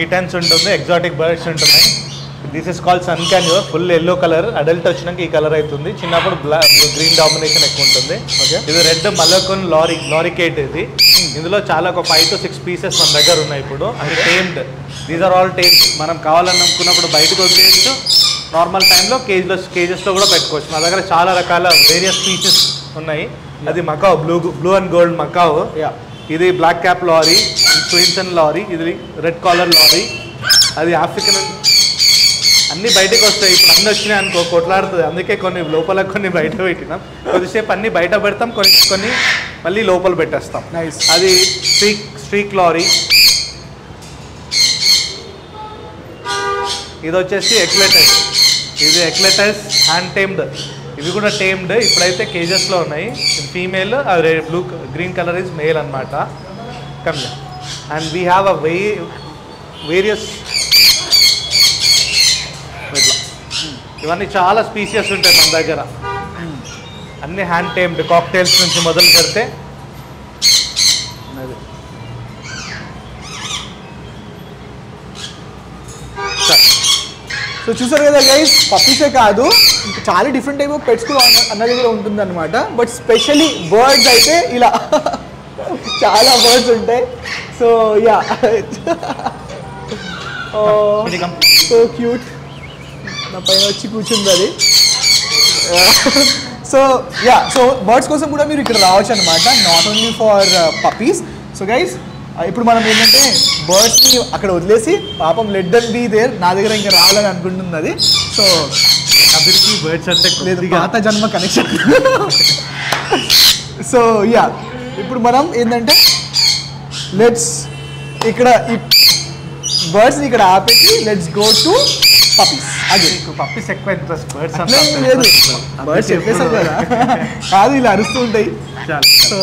కిటన్స్ ఉంటుంది ఎగ్జాటిక్ బర్డ్స్ ఉంటున్నాయి. This is called sun conure full yellow colour adult వచ్చినాక ఈ కలర్ అవుతుంది. చిన్నప్పుడు బ్లాక్ గ్రీన్ డామినేషన్ ఎక్కువ ఉంటుంది. ఇది రెడ్ మల్లకొన్ లారీ లారికేట్ ఇది. ఇందులో చాలా ఒక ఫైవ్ టు సిక్స్ పీసెస్ మన దగ్గర ఉన్నాయి ఇప్పుడు. అంటే tamed these are all tamed మనం కావాలని అనుకున్నప్పుడు బయటకు వదిలేయచ్చు. నార్మల్ టైంలో కేజ్లో కేజెస్లో కూడా పెట్టుకోవచ్చు. మా దగ్గర చాలా రకాల వేరియస్ పీసెస్ ఉన్నాయి. అది macaw blue blue and gold macaw. ఇది black cap lory Swainson lory ఇది రెడ్ కాలర్ లారీ అది ఆఫ్రికన్ అన్ని బయటకు వస్తాయి. ఇప్పుడు అన్ని వచ్చినాయి అనుకో కొట్లాడుతుంది. అందుకే కొన్ని లోపల కొన్ని బయట పెట్టినాం. కొద్దిసేపు అన్ని బయట పెడతాం. కొన్ని కొన్ని మళ్ళీ లోపల పెట్టేస్తాం. Nice. అది స్ట్రీక్ స్ట్రీక్ లారీ ఇది వచ్చేసి ఎక్లెటస్. ఇది ఎక్లెటస్ హ్యాండ్ టేమ్డ్ ఇవి కూడా టేమ్డ్ ఇప్పుడైతే కేజెస్లో ఉన్నాయి. ఫీమేల్ అది blue green colour is male అనమాట come and we have a way various ఇవన్నీ చాలా స్పీసియస్ ఉంటాయి మన దగ్గర. అన్ని హ్యాండ్ టైమ్డ్ కాక్టైల్స్ నుంచి మొదలు పెడితే సో చూసారు కదా గైస్ పప్పీసే కాదు చాలా డిఫరెంట్ టైప్ ఆఫ్ పెట్స్ కూడా అన్న- అన్న దగ్గర ఉంటుంది అనమాట బట్ స్పెషలీ బర్డ్స్ అయితే ఇలా చాలా బర్డ్స్ ఉంటాయి. సో యా సో క్యూట్ నా పైన వచ్చి కూర్చుంది అది. సో యా సో బర్డ్స్ కోసం కూడా మీరు ఇక్కడ రావచ్చు అనమాట not only for puppies so guys ఇప్పుడు మనం ఏంటంటే బర్డ్స్ని అక్కడ వదిలేసి పాపం లెడ్ అండ్ బీ దేర్ నా దగ్గర ఇంకా రావాలని అనుకుంటుంది అది. సో అభివృద్ధి బర్డ్స్ అంటే లేదు పాత జన్మ కనెక్షన్ సో యా ఇప్పుడు మనం ఏంటంటే లెట్స్ ఇక్కడ ఈ బర్డ్స్ ఇక్కడ ఆపేసి లెట్స్ గో టు పప్పీస్ అదే పప్పీస్ ఎక్కువ ఇంట్రెస్ట్ బర్డ్స్ లేదు. బర్డ్స్ చెప్పేసాం కదా. కాదు ఇలా అరుస్తూ ఉంటాయి. సో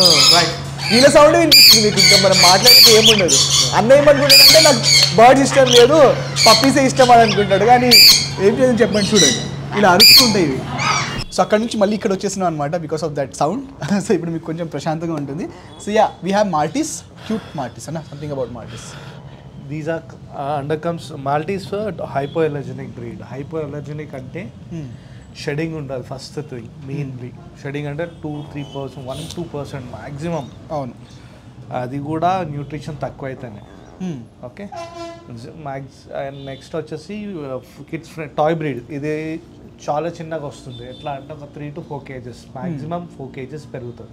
వీళ్ళ సౌండ్ వినిపిస్తుంది మీకు ఇంకా మనం మాట్లాడితే ఏముండదు. అన్న ఏమనుకుంటాడంటే నాకు బర్డ్స్ ఇష్టం లేదు పప్పీసే ఇష్టం అని అనుకుంటాడు. కానీ ఏం చేయదని చెప్పండి చూడండి. ఇలా అరుస్తుంటాయి ఇవి. సో అక్కడ నుంచి మళ్ళీ ఇక్కడ వచ్చేసినాం అనమాట because of that sound so ఇప్పుడు మీకు కొంచెం ప్రశాంతంగా ఉంటుంది. So yeah we have Maltese cute Maltese అన్న? Something about Maltese these are under comes Maltese hypoallergenic breed hypoallergenic అంటే షెడింగ్ ఉండాలి ఫస్ట్ థింగ్ మెయిన్లీ షెడింగ్ అంటే two three percent one two percent maximum అవును. అది కూడా న్యూట్రిషన్ తక్కువ అయితేనే. ఓకే మ్యాక్స్ అండ్ నెక్స్ట్ వచ్చేసి కిడ్స్ టాయ్ బ్రీడ్ ఇది చాలా చిన్నగా వస్తుంది. ఎట్లా అంటే ఒక three to four KGs maximum four KGs పెరుగుతుంది.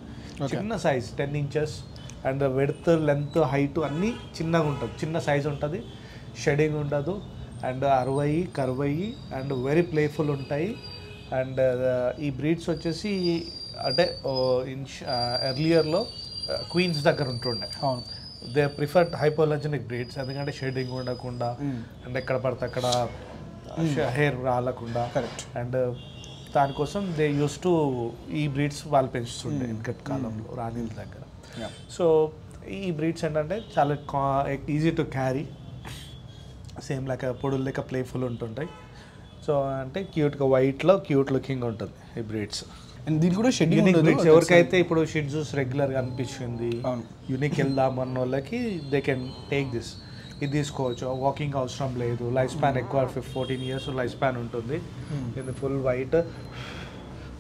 చిన్న size ten inches and width length height అన్నీ చిన్నగా ఉంటుంది. చిన్న సైజ్ ఉంటుంది. షెడింగ్ ఉండదు. అండ్ అరవై కరవై అండ్ వెరీ ప్లేఫుల్ ఉంటాయి. అండ్ ఈ బ్రీడ్స్ వచ్చేసి అంటే ఇన్ ఎర్లియర్లో క్వీన్స్ దగ్గర ఉంటుండే. అవును. దే ప్రిఫర్డ్ హైపోలజనిక్ బ్రీడ్స్ ఎందుకంటే షేడింగ్ ఉండకుండా అండ్ ఎక్కడ పడితే అక్కడ హెయిర్ రాలకుండా. Correct. అండ్ దానికోసం దే యూస్ టు ఈ బ్రీడ్స్ వాళ్ళు పెంచుతుండే వెనకటి కాలంలో రాణిల దగ్గర. సో ఈ బ్రీడ్స్ ఏంటంటే చాలా easy to carry same like పొడులు లెక్క ప్లేఫుల్ ఉంటుంటాయి. సో అంటే క్యూట్గా వైట్లో క్యూట్ లుకింగ్ ఉంటుంది ఈ బ్రీడ్స్. అండ్ దీనికి కూడా షెడ్యూల్ బ్రీడ్స్. ఎవరికైతే ఇప్పుడు షిడ్జూస్ రెగ్యులర్గా అనిపించింది అవును. యూనిక్ వెళ్దాం అన్న వాళ్ళకి దే కెన్ టేక్ దిస్ ఇది తీసుకోవచ్చు. వాకింగ్ అవసరం లేదు. లైఫ్ స్పాన్ ఎక్కువ ఫోర్టీన్ ఇయర్స్ లైఫ్ స్పాన్ ఉంటుంది. ఇది full white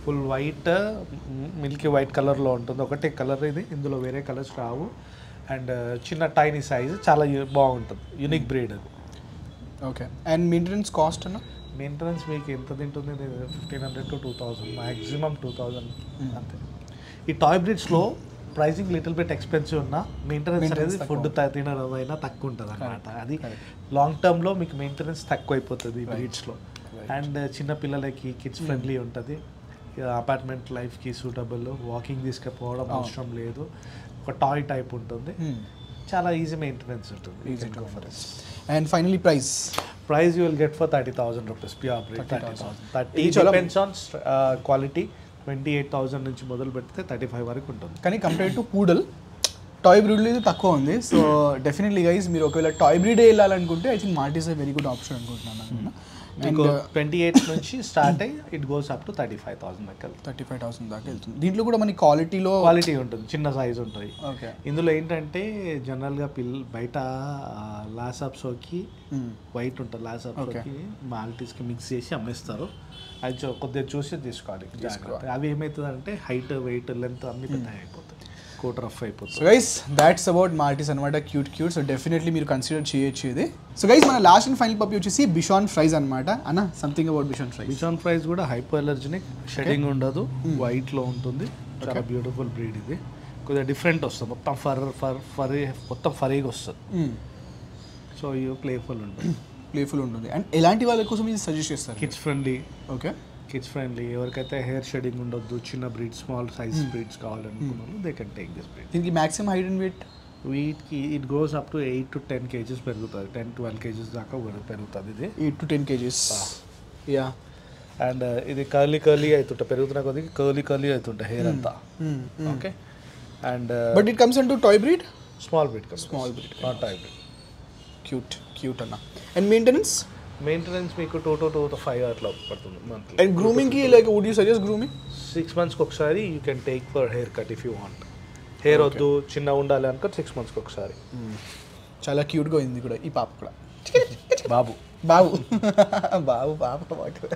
full white milky white కలర్లో ఉంటుంది. ఒకటే కలర్ ఇది ఇందులో వేరే కలర్స్ రావు. అండ్ చిన్న టైనీ సైజ్ చాలా బాగుంటుంది. యూనిక్ బ్రీడ్ అది. ఓకే అండ్ మెయింటెనెన్స్ కాస్ట్ అన్న? మెయింటెనెన్స్ మీకు ఎంత తింటుంది? Fifteen hundred to two thousand maximum two thousand అంతే. ఈ టాయ్ బ్రిడ్స్లో ప్రైసింగ్ లిటిల్ బిట్ ఎక్స్పెన్సివ్ ఉన్నా మెయింటెనెన్స్ అనేది. ఫుడ్ తినడం అయినా తక్కువ ఉంటుంది అనమాట అది లాంగ్ టర్మ్లో మీకు మెయింటెనెన్స్ తక్కువ అయిపోతుంది ఈ బ్రీడ్స్లో అండ్ చిన్న పిల్లలకి కిడ్స్ ఫ్రెండ్లీ ఉంటుంది. అపార్ట్మెంట్ లైఫ్కి సూటబుల్ వాకింగ్ తీసుకుపోవడం అవసరం లేదు. ఒక టాయ్ టైప్ ఉంటుంది. చాలా ఈజీ మెయింటెనెన్స్ ఉంటుంది. Price price you will get for thirty thousand rupees pure breed thirty 30,000. Thousand thirty ఇది చాలా- depends on quality twenty eight thousand నుంచి మొదలు పెడితే థర్టీ ఫైవ్ వరకు ఉంటుంది. కానీ కంపేర్ టు పూడల్ టాయ్ బ్రీడ్లో ఇది తక్కువ ఉంది. సో డెఫినెట్లీ గైస్ మీరు ఒకవేళ టాయ్ బ్రీడే వెళ్ళాలనుకుంటే I think Malt is very good option అనుకుంటున్నాను. మీకు ట్వంటీ ఎయిట్ నుంచి స్టార్ట్ అయ్యి it goes up to thirty five thousand దాకా థర్టీ ఫైవ్ థౌసండ్ దాకా వెళ్తుంది. దీంట్లో కూడా మనకి క్వాలిటీలో క్వాలిటీ ఉంటుంది చిన్న సైజ్ ఉంటుంది ఓకే. ఇందులో ఏంటంటే జనరల్గా పిల్ల బయట లాసాప్సోకి వైట్ ఉంటుంది లాసాప్సోకి మాల్టీస్కి మిక్స్ చేసి అమ్మేస్తారు. అది కొద్దిగా చూసి తీసుకోవాలి. అవి ఏమవుతుందంటే హైట్ వెయిట్ లెంత్ అన్ని పెద్ద అయిపోతాయి. కోట్ రఫ్ సో అయిపోతుంది గైస్ దాట్స్ అబౌట్ మార్టిస్ అనమాట క్యూట్ క్యూట్ సో డెఫినెట్లీ మీరు కన్సిడర్ చేయొచ్చు ఇది. సో గైస్ మన లాస్ట్ అండ్ ఫైనల్ పప్పి వచ్చేసి బిషాన్ ఫ్రైజ్ అనమాట అన్న something about bichon frise bichon frise కూడా హైపో ఎలర్జెనిక్ షెడింగ్ ఉండదు వైట్లో ఉంటుంది. చాలా బ్యూటిఫుల్ బ్రీడ్ ఇది. కొద్దిగా డిఫరెంట్ వస్తుంది. మొత్తం ఫర్ ఫర్ ఫరీ మొత్తం ఫరీగా వస్తుంది. సో ఇవి ప్లేఫుల్ ఉంటుంది. (clears throat) ప్లేఫుల్ ఉంటుంది. అండ్ ఎలాంటి వాళ్ళ కోసం ఇది సజెస్ట్ చేస్తారు? Kids friendly okay kids friendly ఎవరికైతే హెయిర్ షెడింగ్ ఉండొద్దు చిన్న breed small size breeds కావాలనుకున్నాను they can take this breed దీనికి మ్యాక్సిమం హైట్ అండ్ వెయిట్ వీటికి it grows up to eight to ten KGs పెరుగుతుంది. టెన్ ట్వెల్వ్ కేజెస్ దాకా పెరుగు- పెరుగుతుంది ఇది. Eight to ten KGs yeah and ఇది కర్లీ కర్లీ అవుతుంటా పెరుగుతున్న కొద్దిగా కర్లీ కర్లీ అవుతుంటా హెయిర్ అంతా. Okay and but it comes and to toy breed small breed Small breed. Not type breed cute cute అన్న. అండ్ మెయింటెనెన్స్ మెయింటెనెన్స్ మీకు టూ టు టూ ఫైవ్ అట్లా పడుతుంది monthly and గ్రూమింగ్కి like would you suggest grooming six మంత్స్కి ఒకసారి you can take for haircut if you want hair వద్దు చిన్న ఉండాలి అనుకో సిక్స్ మంత్స్కి ఒకసారి. చాలా క్యూట్గా ఉంది కూడా ఈ పాప కూడా. బాబు. బాబు. (laughs) బాబు పాప పాటు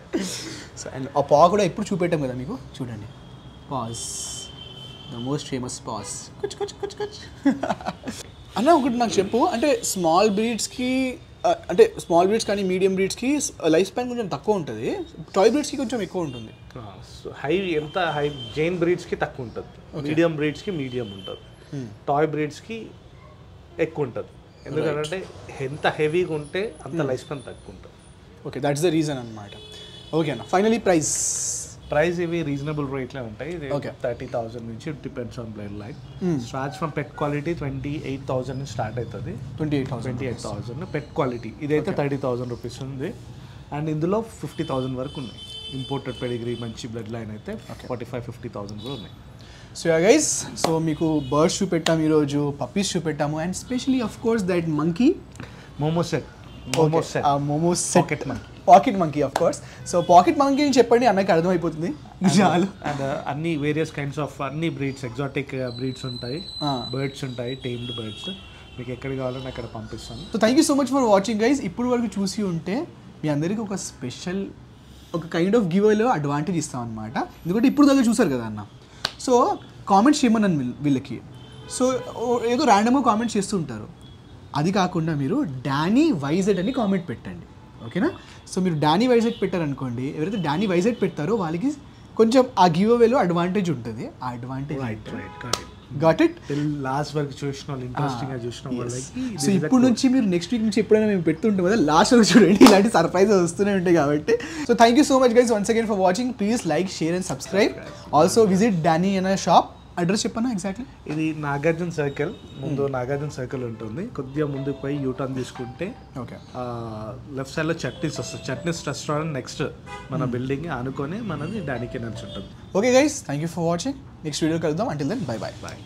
సో అండ్ ఆ పా కూడా ఎప్పుడు చూపెట్టాం కదా మీకు? చూడండి. Pass the most famous pass కుచ్ కుచ్ కుచ్ కుచ్. (laughs) అన్న ఒకటి నాకు చెప్పు. అంటే స్మాల్ బ్రీడ్స్కి అంటే స్మాల్ బ్రీడ్స్ కానీ మీడియం బ్రీడ్స్కి లైఫ్ స్పాన్ కొంచెం తక్కువ ఉంటుంది. టాయ్ బ్రీడ్స్కి కొంచెం ఎక్కువ ఉంటుంది. సో హై ఎంత హై జైన్ బ్రీడ్స్కి తక్కువ ఉంటుంది. మీడియం బ్రీడ్స్కి మీడియం ఉంటుంది. టాయ్ బ్రీడ్స్కి ఎక్కువ ఉంటుంది. ఎందుకంటే ఎంత హెవీగా ఉంటే అంత లైఫ్ స్పాన్ తక్కువ ఉంటుంది. ఓకే దట్స్ ద రీజన్ అనమాట ఓకే అన్న ఫైనలీ ప్రైస్ ప్రైస్ ఇవి రీజనబుల్ రేట్లే ఉంటాయి. థర్టీ థౌసండ్ నుంచి depends on blood line. Starts from pet quality twenty eight thousand నుంచి స్టార్ట్ అవుతుంది twenty eight thousand twenty eight thousand pet quality ఇదైతే థర్టీ థౌసండ్ రూపీస్ ఉంది. అండ్ ఇందులో ఫిఫ్టీ థౌసండ్ వరకు ఉన్నాయి. ఇంపోర్టెడ్ పెడిగ్రీ మంచి బ్లడ్ లైన్ అయితే ఫార్టీ ఫైవ్ ఫిఫ్టీ థౌసండ్ కూడా ఉన్నాయి. సో యా గైస్ సో మీకు బర్డ్స్ చూపెట్టాము ఈరోజు puppies చూపెట్టాము and specially of course that monkey marmoset marmoset momo Pocket monkey. Pocket monkey of course so pocket monkey అని చెప్పండి అన్నకి అర్థమైపోతుంది. చాలు. అండ్ అన్ని వేరియస్ కైండ్స్ ఆఫ్ అన్ని బ్రీడ్స్ ఎగ్జాటిక్ బ్రీడ్స్ ఉంటాయి. బర్డ్స్ ఉంటాయి టైమ్డ్ బర్డ్స్ మీకు ఎక్కడ కావాలని అక్కడ పంపిస్తాను. So thank you so much for watching guys ఇప్పుడు వరకు చూసి ఉంటే మీ అందరికీ ఒక స్పెషల్ ఒక కైండ్ ఆఫ్ గివ్ అవేలో అడ్వాంటేజ్ ఇస్తాం అనమాట ఎందుకంటే ఇప్పుడు దాకా చూసారు కదా అన్న. సో కామెంట్స్ చేయమన్నాను వీళ్ళ- వీళ్ళకి. సో ఏదో ర్యాండమ్గా కామెంట్స్ చేస్తూ ఉంటారు. అది కాకుండా మీరు డానీ వైజెడ్ అని కామెంట్ పెట్టండి. ఓకేనా? సో మీరు డానీ వైజెడ్ పెట్టారనుకోండి ఎవరైతే డానీ వైజెడ్ పెడతారో వాళ్ళకి కొంచెం ఆ గివ్ అవేలో అడ్వాంటేజ్ ఉంటుంది. ఆ advantage right right correct got it last వరకు చూసిన వాళ్ళు ఇంట్రెస్టింగ్గా చూసిన సో ఇప్పుడు నుంచి మీరు నెక్స్ట్ వీక్ నుంచి ఎప్పుడైనా మేము పెడుతుంటాం కదా లాస్ట్ వరకు చూడండి ఇలాంటి సర్ప్రైజెస్ వస్తూనే ఉంటాయి కాబట్టి. So thank you so much guys once again for watching please like share and subscribe also visit Danny అనే షాప్ అడ్రస్ చెప్పనా ఎగ్జాక్ట్లీ ఇది నాగార్జున సర్కిల్. ముందు నాగార్జున సర్కిల్ ఉంటుంది. కొద్దిగా ముందుకు పోయి యూటర్న్ తీసుకుంటే ఓకే లెఫ్ట్ సైడ్లో చట్నీస్ వస్తుంది చట్నీస్ రెస్టారెంట్ నెక్స్ట్ మన బిల్డింగ్ ఆనుకొని మనది డాడీకి నడుచుంటుంది okay guys thank you for watching next video కలుద్దాం. Until then bye bye bye